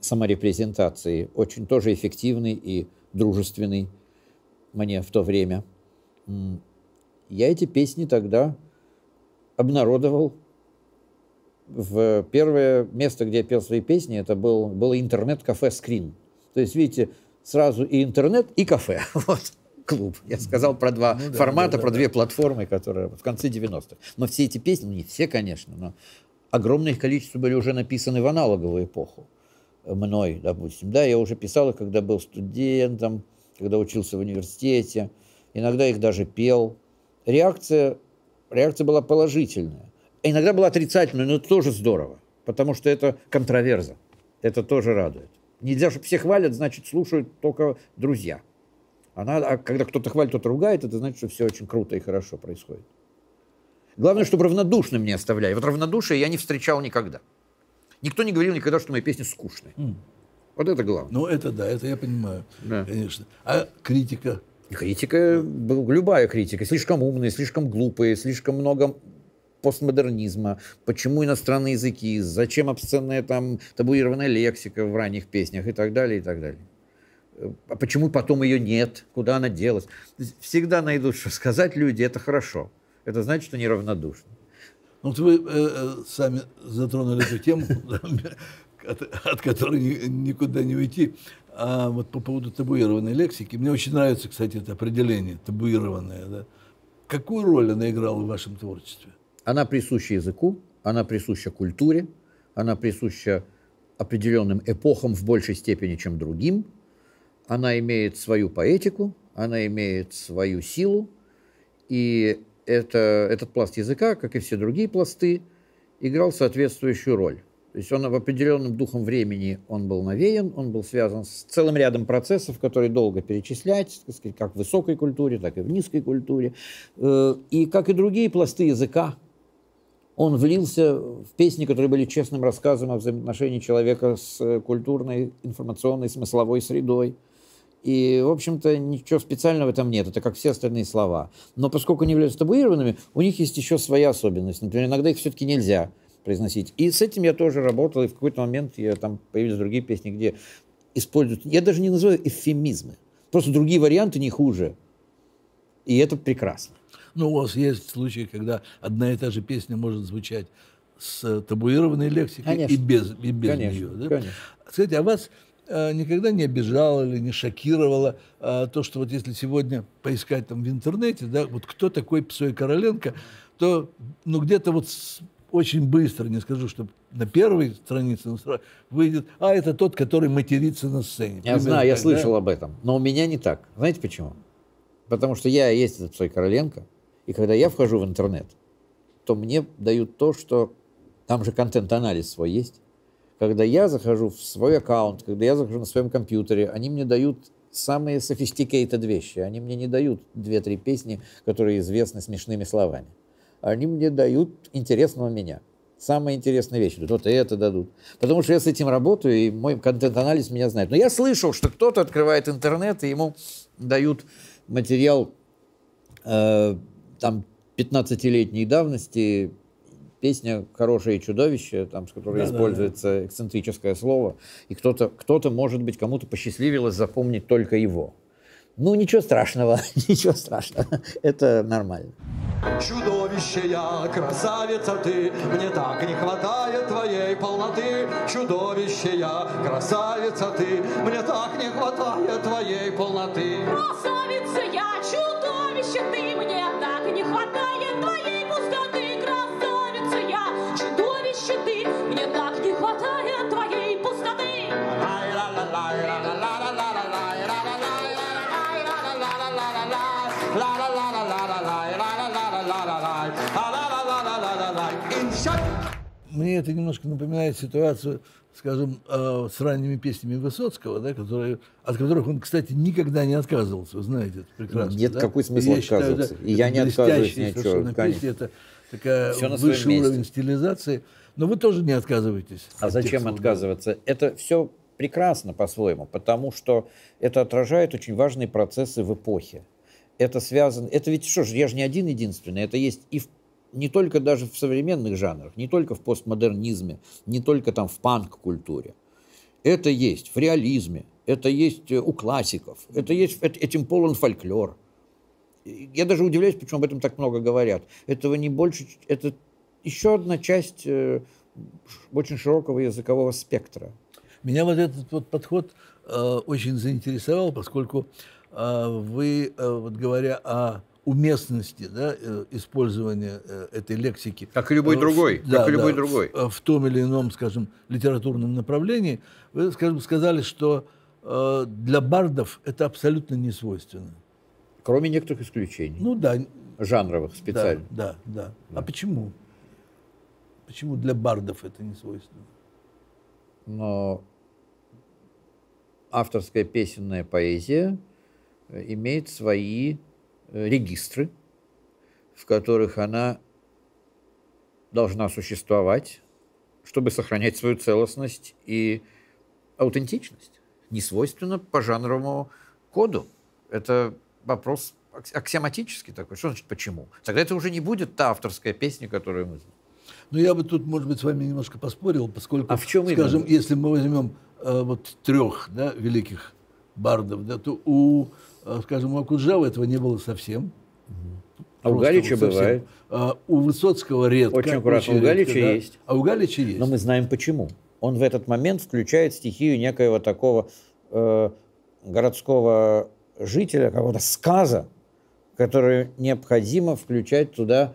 саморепрезентации, очень тоже эффективный и дружественный мне в то время. Я эти песни тогда обнародовал в первое место, где я пел свои песни, это был, было интернет-кафе «Скрин». То есть, видите, сразу и интернет, и кафе. [LAUGHS] Вот клуб. Я сказал про два Ну да, формата, да, да, про да. две платформы, которые в конце 90-х. Но все эти песни, ну не все, конечно, но огромное их количество были уже написаны в аналоговую эпоху. Мной, допустим. Да, я уже писал их, когда был студентом, когда учился в университете. Иногда их даже пел. Реакция, реакция была положительная. А Иногда была отрицательная, но это тоже здорово. Потому что это контроверза. Это тоже радует. Нельзя, чтобы все хвалят, значит, слушают только друзья. А, надо- а когда кто-то хвалит, кто-то ругает, это значит, что все очень круто и хорошо происходит. Главное, чтобы равнодушным не оставляли. Вот равнодушие я не встречал никогда. Никто не говорил никогда, что мои песни скучные. Вот это главное. Ну, это да, это я понимаю, Да. конечно. А критика? Критика, б- любая критика, слишком умные, слишком глупые, слишком много постмодернизма, почему иностранные языки, зачем обсценная там табуированная лексика в ранних песнях и так далее, и так далее. А почему потом ее нет? Куда она делась? Всегда найдут, что сказать люди, это хорошо. Это значит, что неравнодушны. Ну, Вот вы э, э, сами затронули эту тему, от, от которой ни- никуда не уйти. А вот по поводу табуированной лексики, мне очень нравится, кстати, это определение, табуированное. Да? Какую роль она играла в вашем творчестве? Она присуща языку, она присуща культуре, она присуща определенным эпохам в большей степени, чем другим. Она имеет свою поэтику, она имеет свою силу, и это, этот пласт языка, как и все другие пласты, играл соответствующую роль. То есть он в определенным духом времени он был навеян, он был связан с целым рядом процессов, которые долго перечислять, так сказать, как в высокой культуре, так и в низкой культуре. Э, И как и другие пласты языка, он влился в песни, которые были честным рассказом о взаимоотношении человека с культурной, информационной, смысловой средой. И, в общем-то, ничего специального в этом нет. Это как все остальные слова. Но поскольку они являются табуированными, у них есть еще своя особенность. Например, иногда их все-таки нельзя произносить. И с этим я тоже работал. И в какой-то момент я, там появились другие песни, где используют... Я даже не называю эвфемизмы. Просто другие варианты не хуже. И это прекрасно. Ну, у вас есть случаи, когда одна и та же песня может звучать с табуированной лексикой Конечно. и без, и без Конечно, нее. Да? конечно. Кстати, а вас никогда не обижало или не шокировало э, то, что вот если сегодня поискать там в интернете, да, вот кто такой Псой Короленко, то ну где-то вот очень быстро, не скажу, что на первой странице выйдет, а это тот, который матерится на сцене. Я Примерно знаю, я так, да? слышал об этом. Но у меня не так. Знаете почему? Потому что я есть этот Цой Короленко, и когда я вхожу в интернет, то мне дают то, что там же контент-анализ свой есть. Когда я захожу в свой аккаунт, когда я захожу на своем компьютере, они мне дают самые sophisticated вещи. Они мне не дают две-три песни, которые известны смешными словами. Они мне дают интересного меня. Самые интересные вещи. Вот это дадут. Потому что я с этим работаю, и мой контент-анализ меня знает. Но я слышал, что кто-то открывает интернет, и ему дают материал э, там 15-летней давности, песня «Хорошее и чудовище», там, с которой Да-да-да. используется эксцентрическое слово, и кто-то, кто-то, может быть, кому-то посчастливилось запомнить только его. Ну, ничего страшного, [LAUGHS] ничего страшного, это нормально. Чудовище я, красавица ты, мне так не хватает твоей полноты. Чудовище я, красавица ты, мне так не хватает твоей полноты. Красавица Мне это немножко напоминает ситуацию, скажем, э, с ранними песнями Высоцкого, да, которые, от которых он, кстати, никогда не отказывался, вы знаете, это прекрасно. Нет, да? какой смысл считаю, отказываться? да, И я не отказываюсь ни от чего, песни, это такая своем высший месте. уровень стилизации. Но вы тоже не отказываетесь. А от зачем да? отказываться? Это все прекрасно по-своему, потому что это отражает очень важные процессы в эпохе. Это связано... Это ведь что ж, я же не один единственный. Это есть и в- не только даже в современных жанрах, не только в постмодернизме, не только там в панк-культуре. Это есть в реализме, это есть э, у классиков, это есть, эт- этим полон фольклор. Я даже удивляюсь, почему об этом так много говорят. Этого не больше, это еще одна часть э, очень широкого языкового спектра. Меня вот этот вот подход э, очень заинтересовал, поскольку э, вы, э, вот говоря о уместности да, э, использования э, этой лексики. Как и любой э, в- другой, да, как и любой да, другой. В, в том или ином, скажем, литературном направлении, вы, скажем, сказали, что э, для бардов это абсолютно не свойственно. Кроме некоторых исключений, Ну да, жанровых да, специально. да, да. А почему? Почему для бардов это не свойственно? Но авторская песенная поэзия имеет свои регистры, в которых она должна существовать, чтобы сохранять свою целостность и аутентичность. Не свойственно по жанровому коду. Это вопрос акс- аксиоматический такой. Что значит почему? Тогда это уже не будет та авторская песня, которую мы знаем. Ну, я бы тут, может быть, с вами немножко поспорил, поскольку, А в чем скажем, именно? если мы возьмем э, вот трех да, великих бардов, да, то у, э, скажем, у Акуджавы этого не было совсем. А у Галича вот бывает. А у Высоцкого редко. Очень аккуратно. У редко, Галича да. есть. А у Галича есть. Но мы знаем почему. Он в этот момент включает стихию некоего такого э, городского жителя, какого-то сказа, который необходимо включать туда.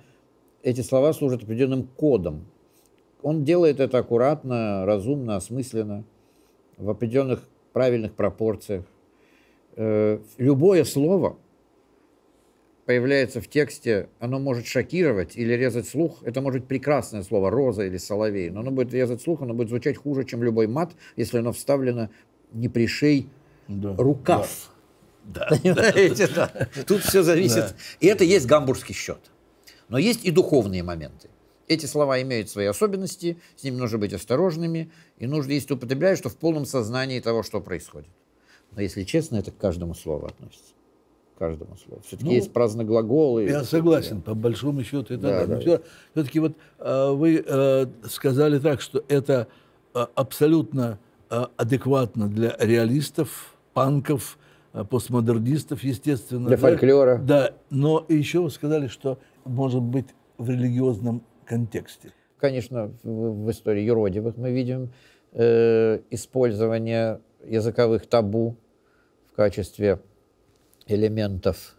Эти слова служат определенным кодом. Он делает это аккуратно, разумно, осмысленно, в определенных правильных пропорциях. Э, любое слово появляется в тексте, оно может шокировать или резать слух. Это может быть прекрасное слово «роза» или «соловей», но оно будет резать слух, оно будет звучать хуже, чем любой мат, если оно вставлено не пришей Да. рукав. Понимаете, да. Тут все зависит. И это есть гамбургский счет. Но есть и духовные моменты. Эти слова имеют свои особенности, с ними нужно быть осторожными, и нужно, если ты употребляешь, то в полном сознании того, что происходит. Но если честно, это к каждому слову относится. К каждому слову. Все-таки Ну, есть праздноглаголы. Я согласен, по большому счету это Да, да. да. Все, таки вот э, вы э, сказали так, что это э, абсолютно адекватно для реалистов, панков, постмодернистов, естественно. Для да? фольклора. Да, но еще вы сказали, что может быть в религиозном контексте. Конечно, в, в истории юродивых мы видим э, использование языковых табу в качестве элементов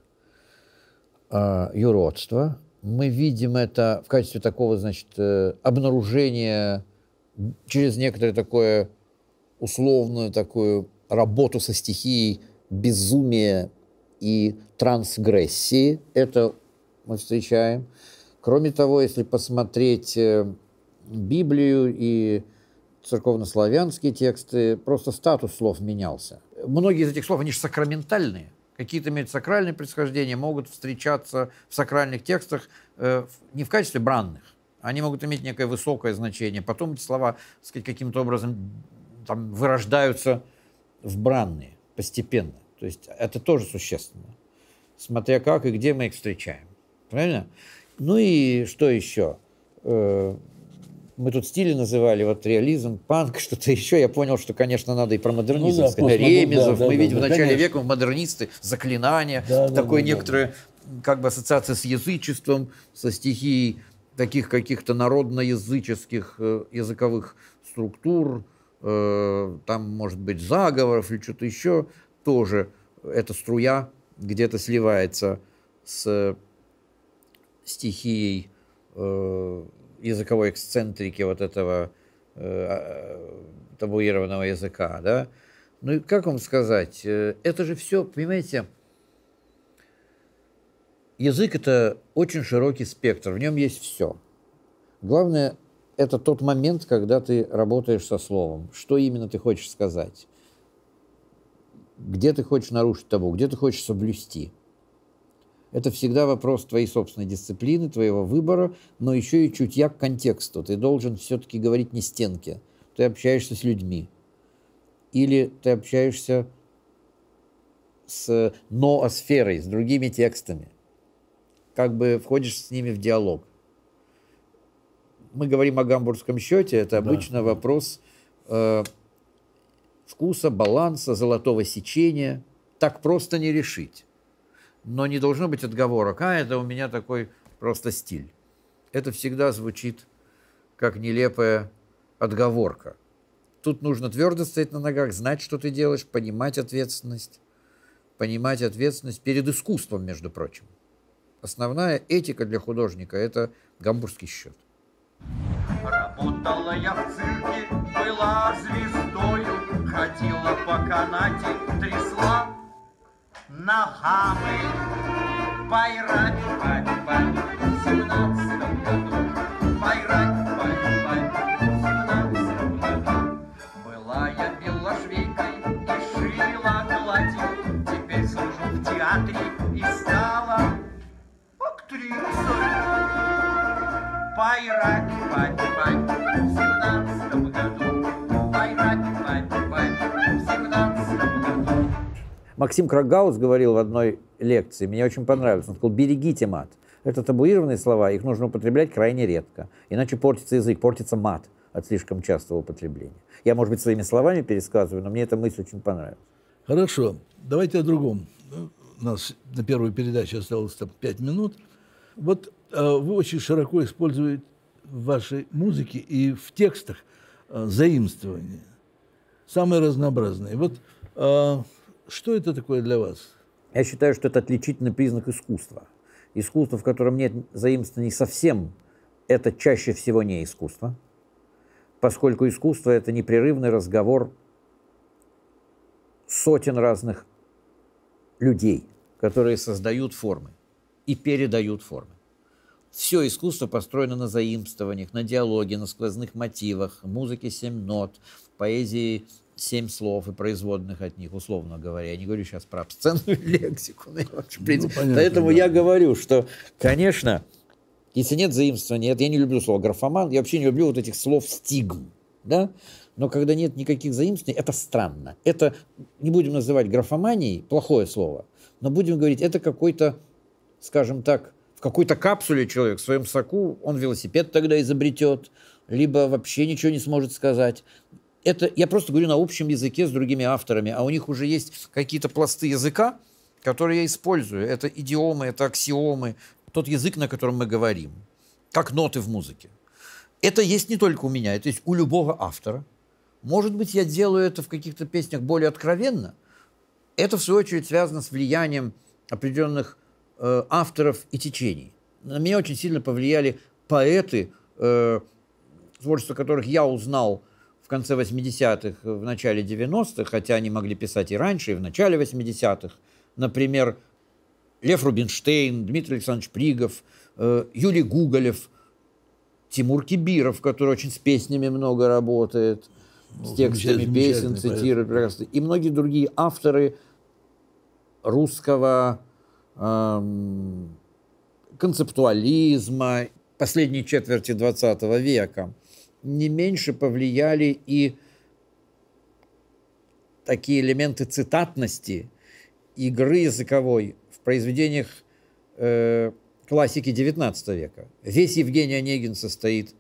э, юродства. Мы видим это в качестве такого, значит, э, обнаружения через некоторое такое условную такую работу со стихией безумия и трансгрессии. Это мы встречаем. Кроме того, если посмотреть э, Библию и церковнославянские тексты, просто статус слов менялся. Многие из этих слов, они же сакраментальные. Какие-то имеют сакральное происхождение, могут встречаться в сакральных текстах э, не в качестве бранных. Они могут иметь некое высокое значение. Потом эти слова, сказать, каким-то образом там, вырождаются в бранные постепенно. То есть это тоже существенно. Смотря как и где мы их встречаем. Правильно? Ну и что еще? Мы тут стили называли, вот реализм, панк, [LAUGHS] что-то еще. Я понял, что, конечно, надо и про модернизм Ну да, сказать. постмодерн, Ремезов. да, да, Мы да, видим да, в начале конечно. века модернисты, заклинания, Да, да, такое да, да, некоторое, как бы ассоциация с язычеством, со стихией таких каких-то народно-языческих э, языковых структур, э, там, может быть, заговоров или что-то еще, тоже эта струя где-то сливается с стихией э, языковой эксцентрики вот этого э, э, табуированного языка, да? Ну и как вам сказать, э, это же все, понимаете, язык это очень широкий спектр, в нем есть все. Главное, это тот момент, когда ты работаешь со словом. Что именно ты хочешь сказать? Где ты хочешь нарушить табу? Где ты хочешь соблюсти? Это всегда вопрос твоей собственной дисциплины, твоего выбора, но еще и чутья к контексту. Ты должен все-таки говорить не стенки. Ты общаешься с людьми. Или ты общаешься с ноосферой, с другими текстами. Как бы входишь с ними в диалог. Мы говорим о гамбургском счете, это обычно вопрос э, вкуса, баланса, золотого сечения. Так просто не решить. Но не должно быть отговорок. А, это у меня такой просто стиль. Это всегда звучит как нелепая отговорка. Тут нужно твердо стоять на ногах, знать, что ты делаешь, понимать ответственность. Понимать ответственность перед искусством, между прочим. Основная этика для художника – это гамбургский счет. Работала я в цирке, была звездою, ходила по канате, трясла ногами. Байрак, бай, бай, в семнадцатом году. Байрак, бай, бай, в семнадцатом году. Была я белошвейкой и шила платье, теперь служу в театре и стала актрисой. Байрак, бай, бай, в семнадцатом году. Максим Кронгауз говорил в одной лекции, мне очень понравилось, он сказал, берегите мат. Это табуированные слова, их нужно употреблять крайне редко, иначе портится язык, портится мат от слишком частого употребления. Я, может быть, своими словами пересказываю, но мне эта мысль очень понравилась. Хорошо, давайте о другом. У нас на первую передачу осталось там пять минут. Вот э, вы очень широко используете в вашей музыке и в текстах э, заимствования. Самые разнообразные. Вот э, что это такое для вас? Я считаю, что это отличительный признак искусства. Искусство, в котором нет заимствований совсем, это чаще всего не искусство, поскольку искусство – это непрерывный разговор сотен разных людей, которые создают формы и передают формы. Все искусство построено на заимствованиях, на диалоге, на сквозных мотивах, музыке семь нот, поэзии семь слов и производных от них, условно говоря. Я не говорю сейчас про обсценную [LAUGHS] лексику. я вообще, в принципе, понятно, Поэтому да. я говорю, что, конечно, если нет заимствования, это я не люблю слово графоман, я вообще не люблю вот этих слов стигм, да? Но когда нет никаких заимствований, это странно. Это, не будем называть графоманией, плохое слово, но будем говорить, это какой-то, скажем так, в какой-то капсуле человек в своем соку, он велосипед тогда изобретет, либо вообще ничего не сможет сказать. Это я просто говорю на общем языке с другими авторами, а у них уже есть какие-то пласты языка, которые я использую. Это идиомы, это аксиомы, тот язык, на котором мы говорим, как ноты в музыке. Это есть не только у меня, это есть у любого автора. Может быть, я делаю это в каких-то песнях более откровенно. Это, в свою очередь, связано с влиянием определенных э, авторов и течений. На меня очень сильно повлияли поэты, э, творчество которых я узнал конце 80-х, в начале 90-х, хотя они могли писать и раньше, и в начале 80-х. Например, Лев Рубинштейн, Дмитрий Александрович Пригов, э, Юрий Гуголев, Тимур Кибиров, который очень с песнями много работает, с Ну, текстами замечательный песен, цитирует прекрасно. И многие другие авторы русского эм, концептуализма последней четверти 20 века не меньше повлияли и такие элементы цитатности, игры языковой в произведениях э, классики XIX века. Весь Евгений Онегин состоит,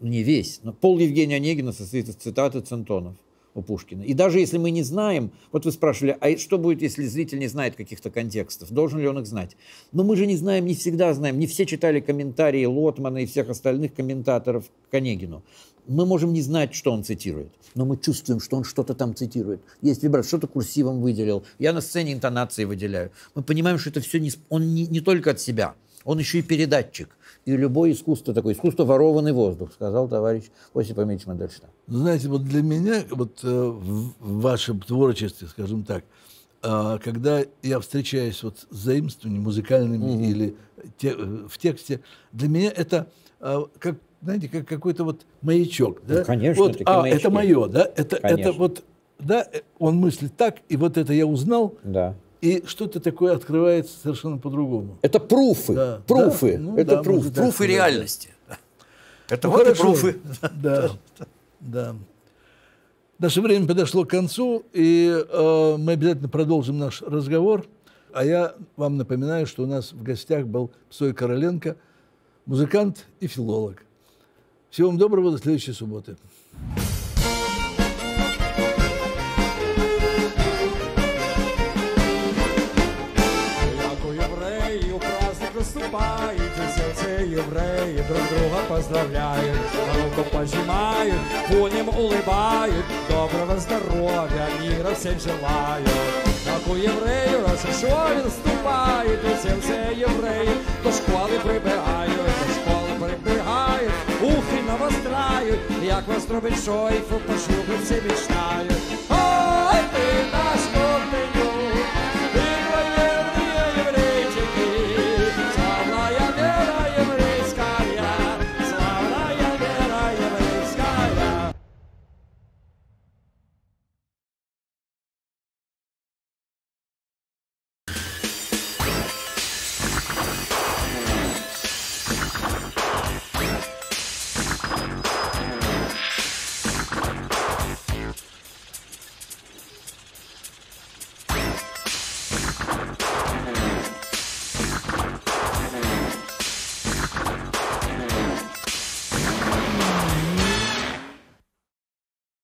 ну, не весь, но пол Евгения Онегина состоит из цитат и центонов у Пушкина. И даже если мы не знаем, вот вы спрашивали, а что будет, если зритель не знает каких-то контекстов, должен ли он их знать? Но мы же не знаем, не всегда знаем, не все читали комментарии Лотмана и всех остальных комментаторов к Онегину. Мы можем не знать, что он цитирует, но мы чувствуем, что он что-то там цитирует. Есть вибрат, что-то курсивом выделил. Я на сцене интонации выделяю. Мы понимаем, что это все не, он не, не только от себя, он еще и передатчик. И любое искусство такое, искусство ворованный воздух, сказал товарищ Осип Амельевич Мандельштам. Ну, Знаете, вот для меня, вот э, в вашем творчестве, скажем так, а, когда я встречаюсь вот с заимствованиями музыкальными или те- э, в тексте, для меня это а, как, знаете, как какой-то вот маячок. Да? Ну, конечно, вот, а, маячки. это мое, да? Это, это Конечно. вот, да, э, он мыслит так, и вот это я узнал, Да. И что-то такое открывается совершенно по-другому. Это пруфы, Да, пруфы, да, ну это да, пруф. Пруфы сказать, реальности. Это Ну, вот и хорошо. пруфы. Да, да. Наше время подошло к концу, и э, мы обязательно продолжим наш разговор. А я вам напоминаю, что у нас в гостях был Псой Короленко, музыкант и филолог. Всего вам доброго, до следующей субботы. Евреи друг друга поздравляют, руку пожимают, будем улыбают, доброго здоровья, мира всем желаю. Как у євреїв Рожешові наступает, и сердце евреи до школи прибігають, до школи прибігають, ухи навостряють, як вас робить шойфу, по всі мечтають. Ой, ти наш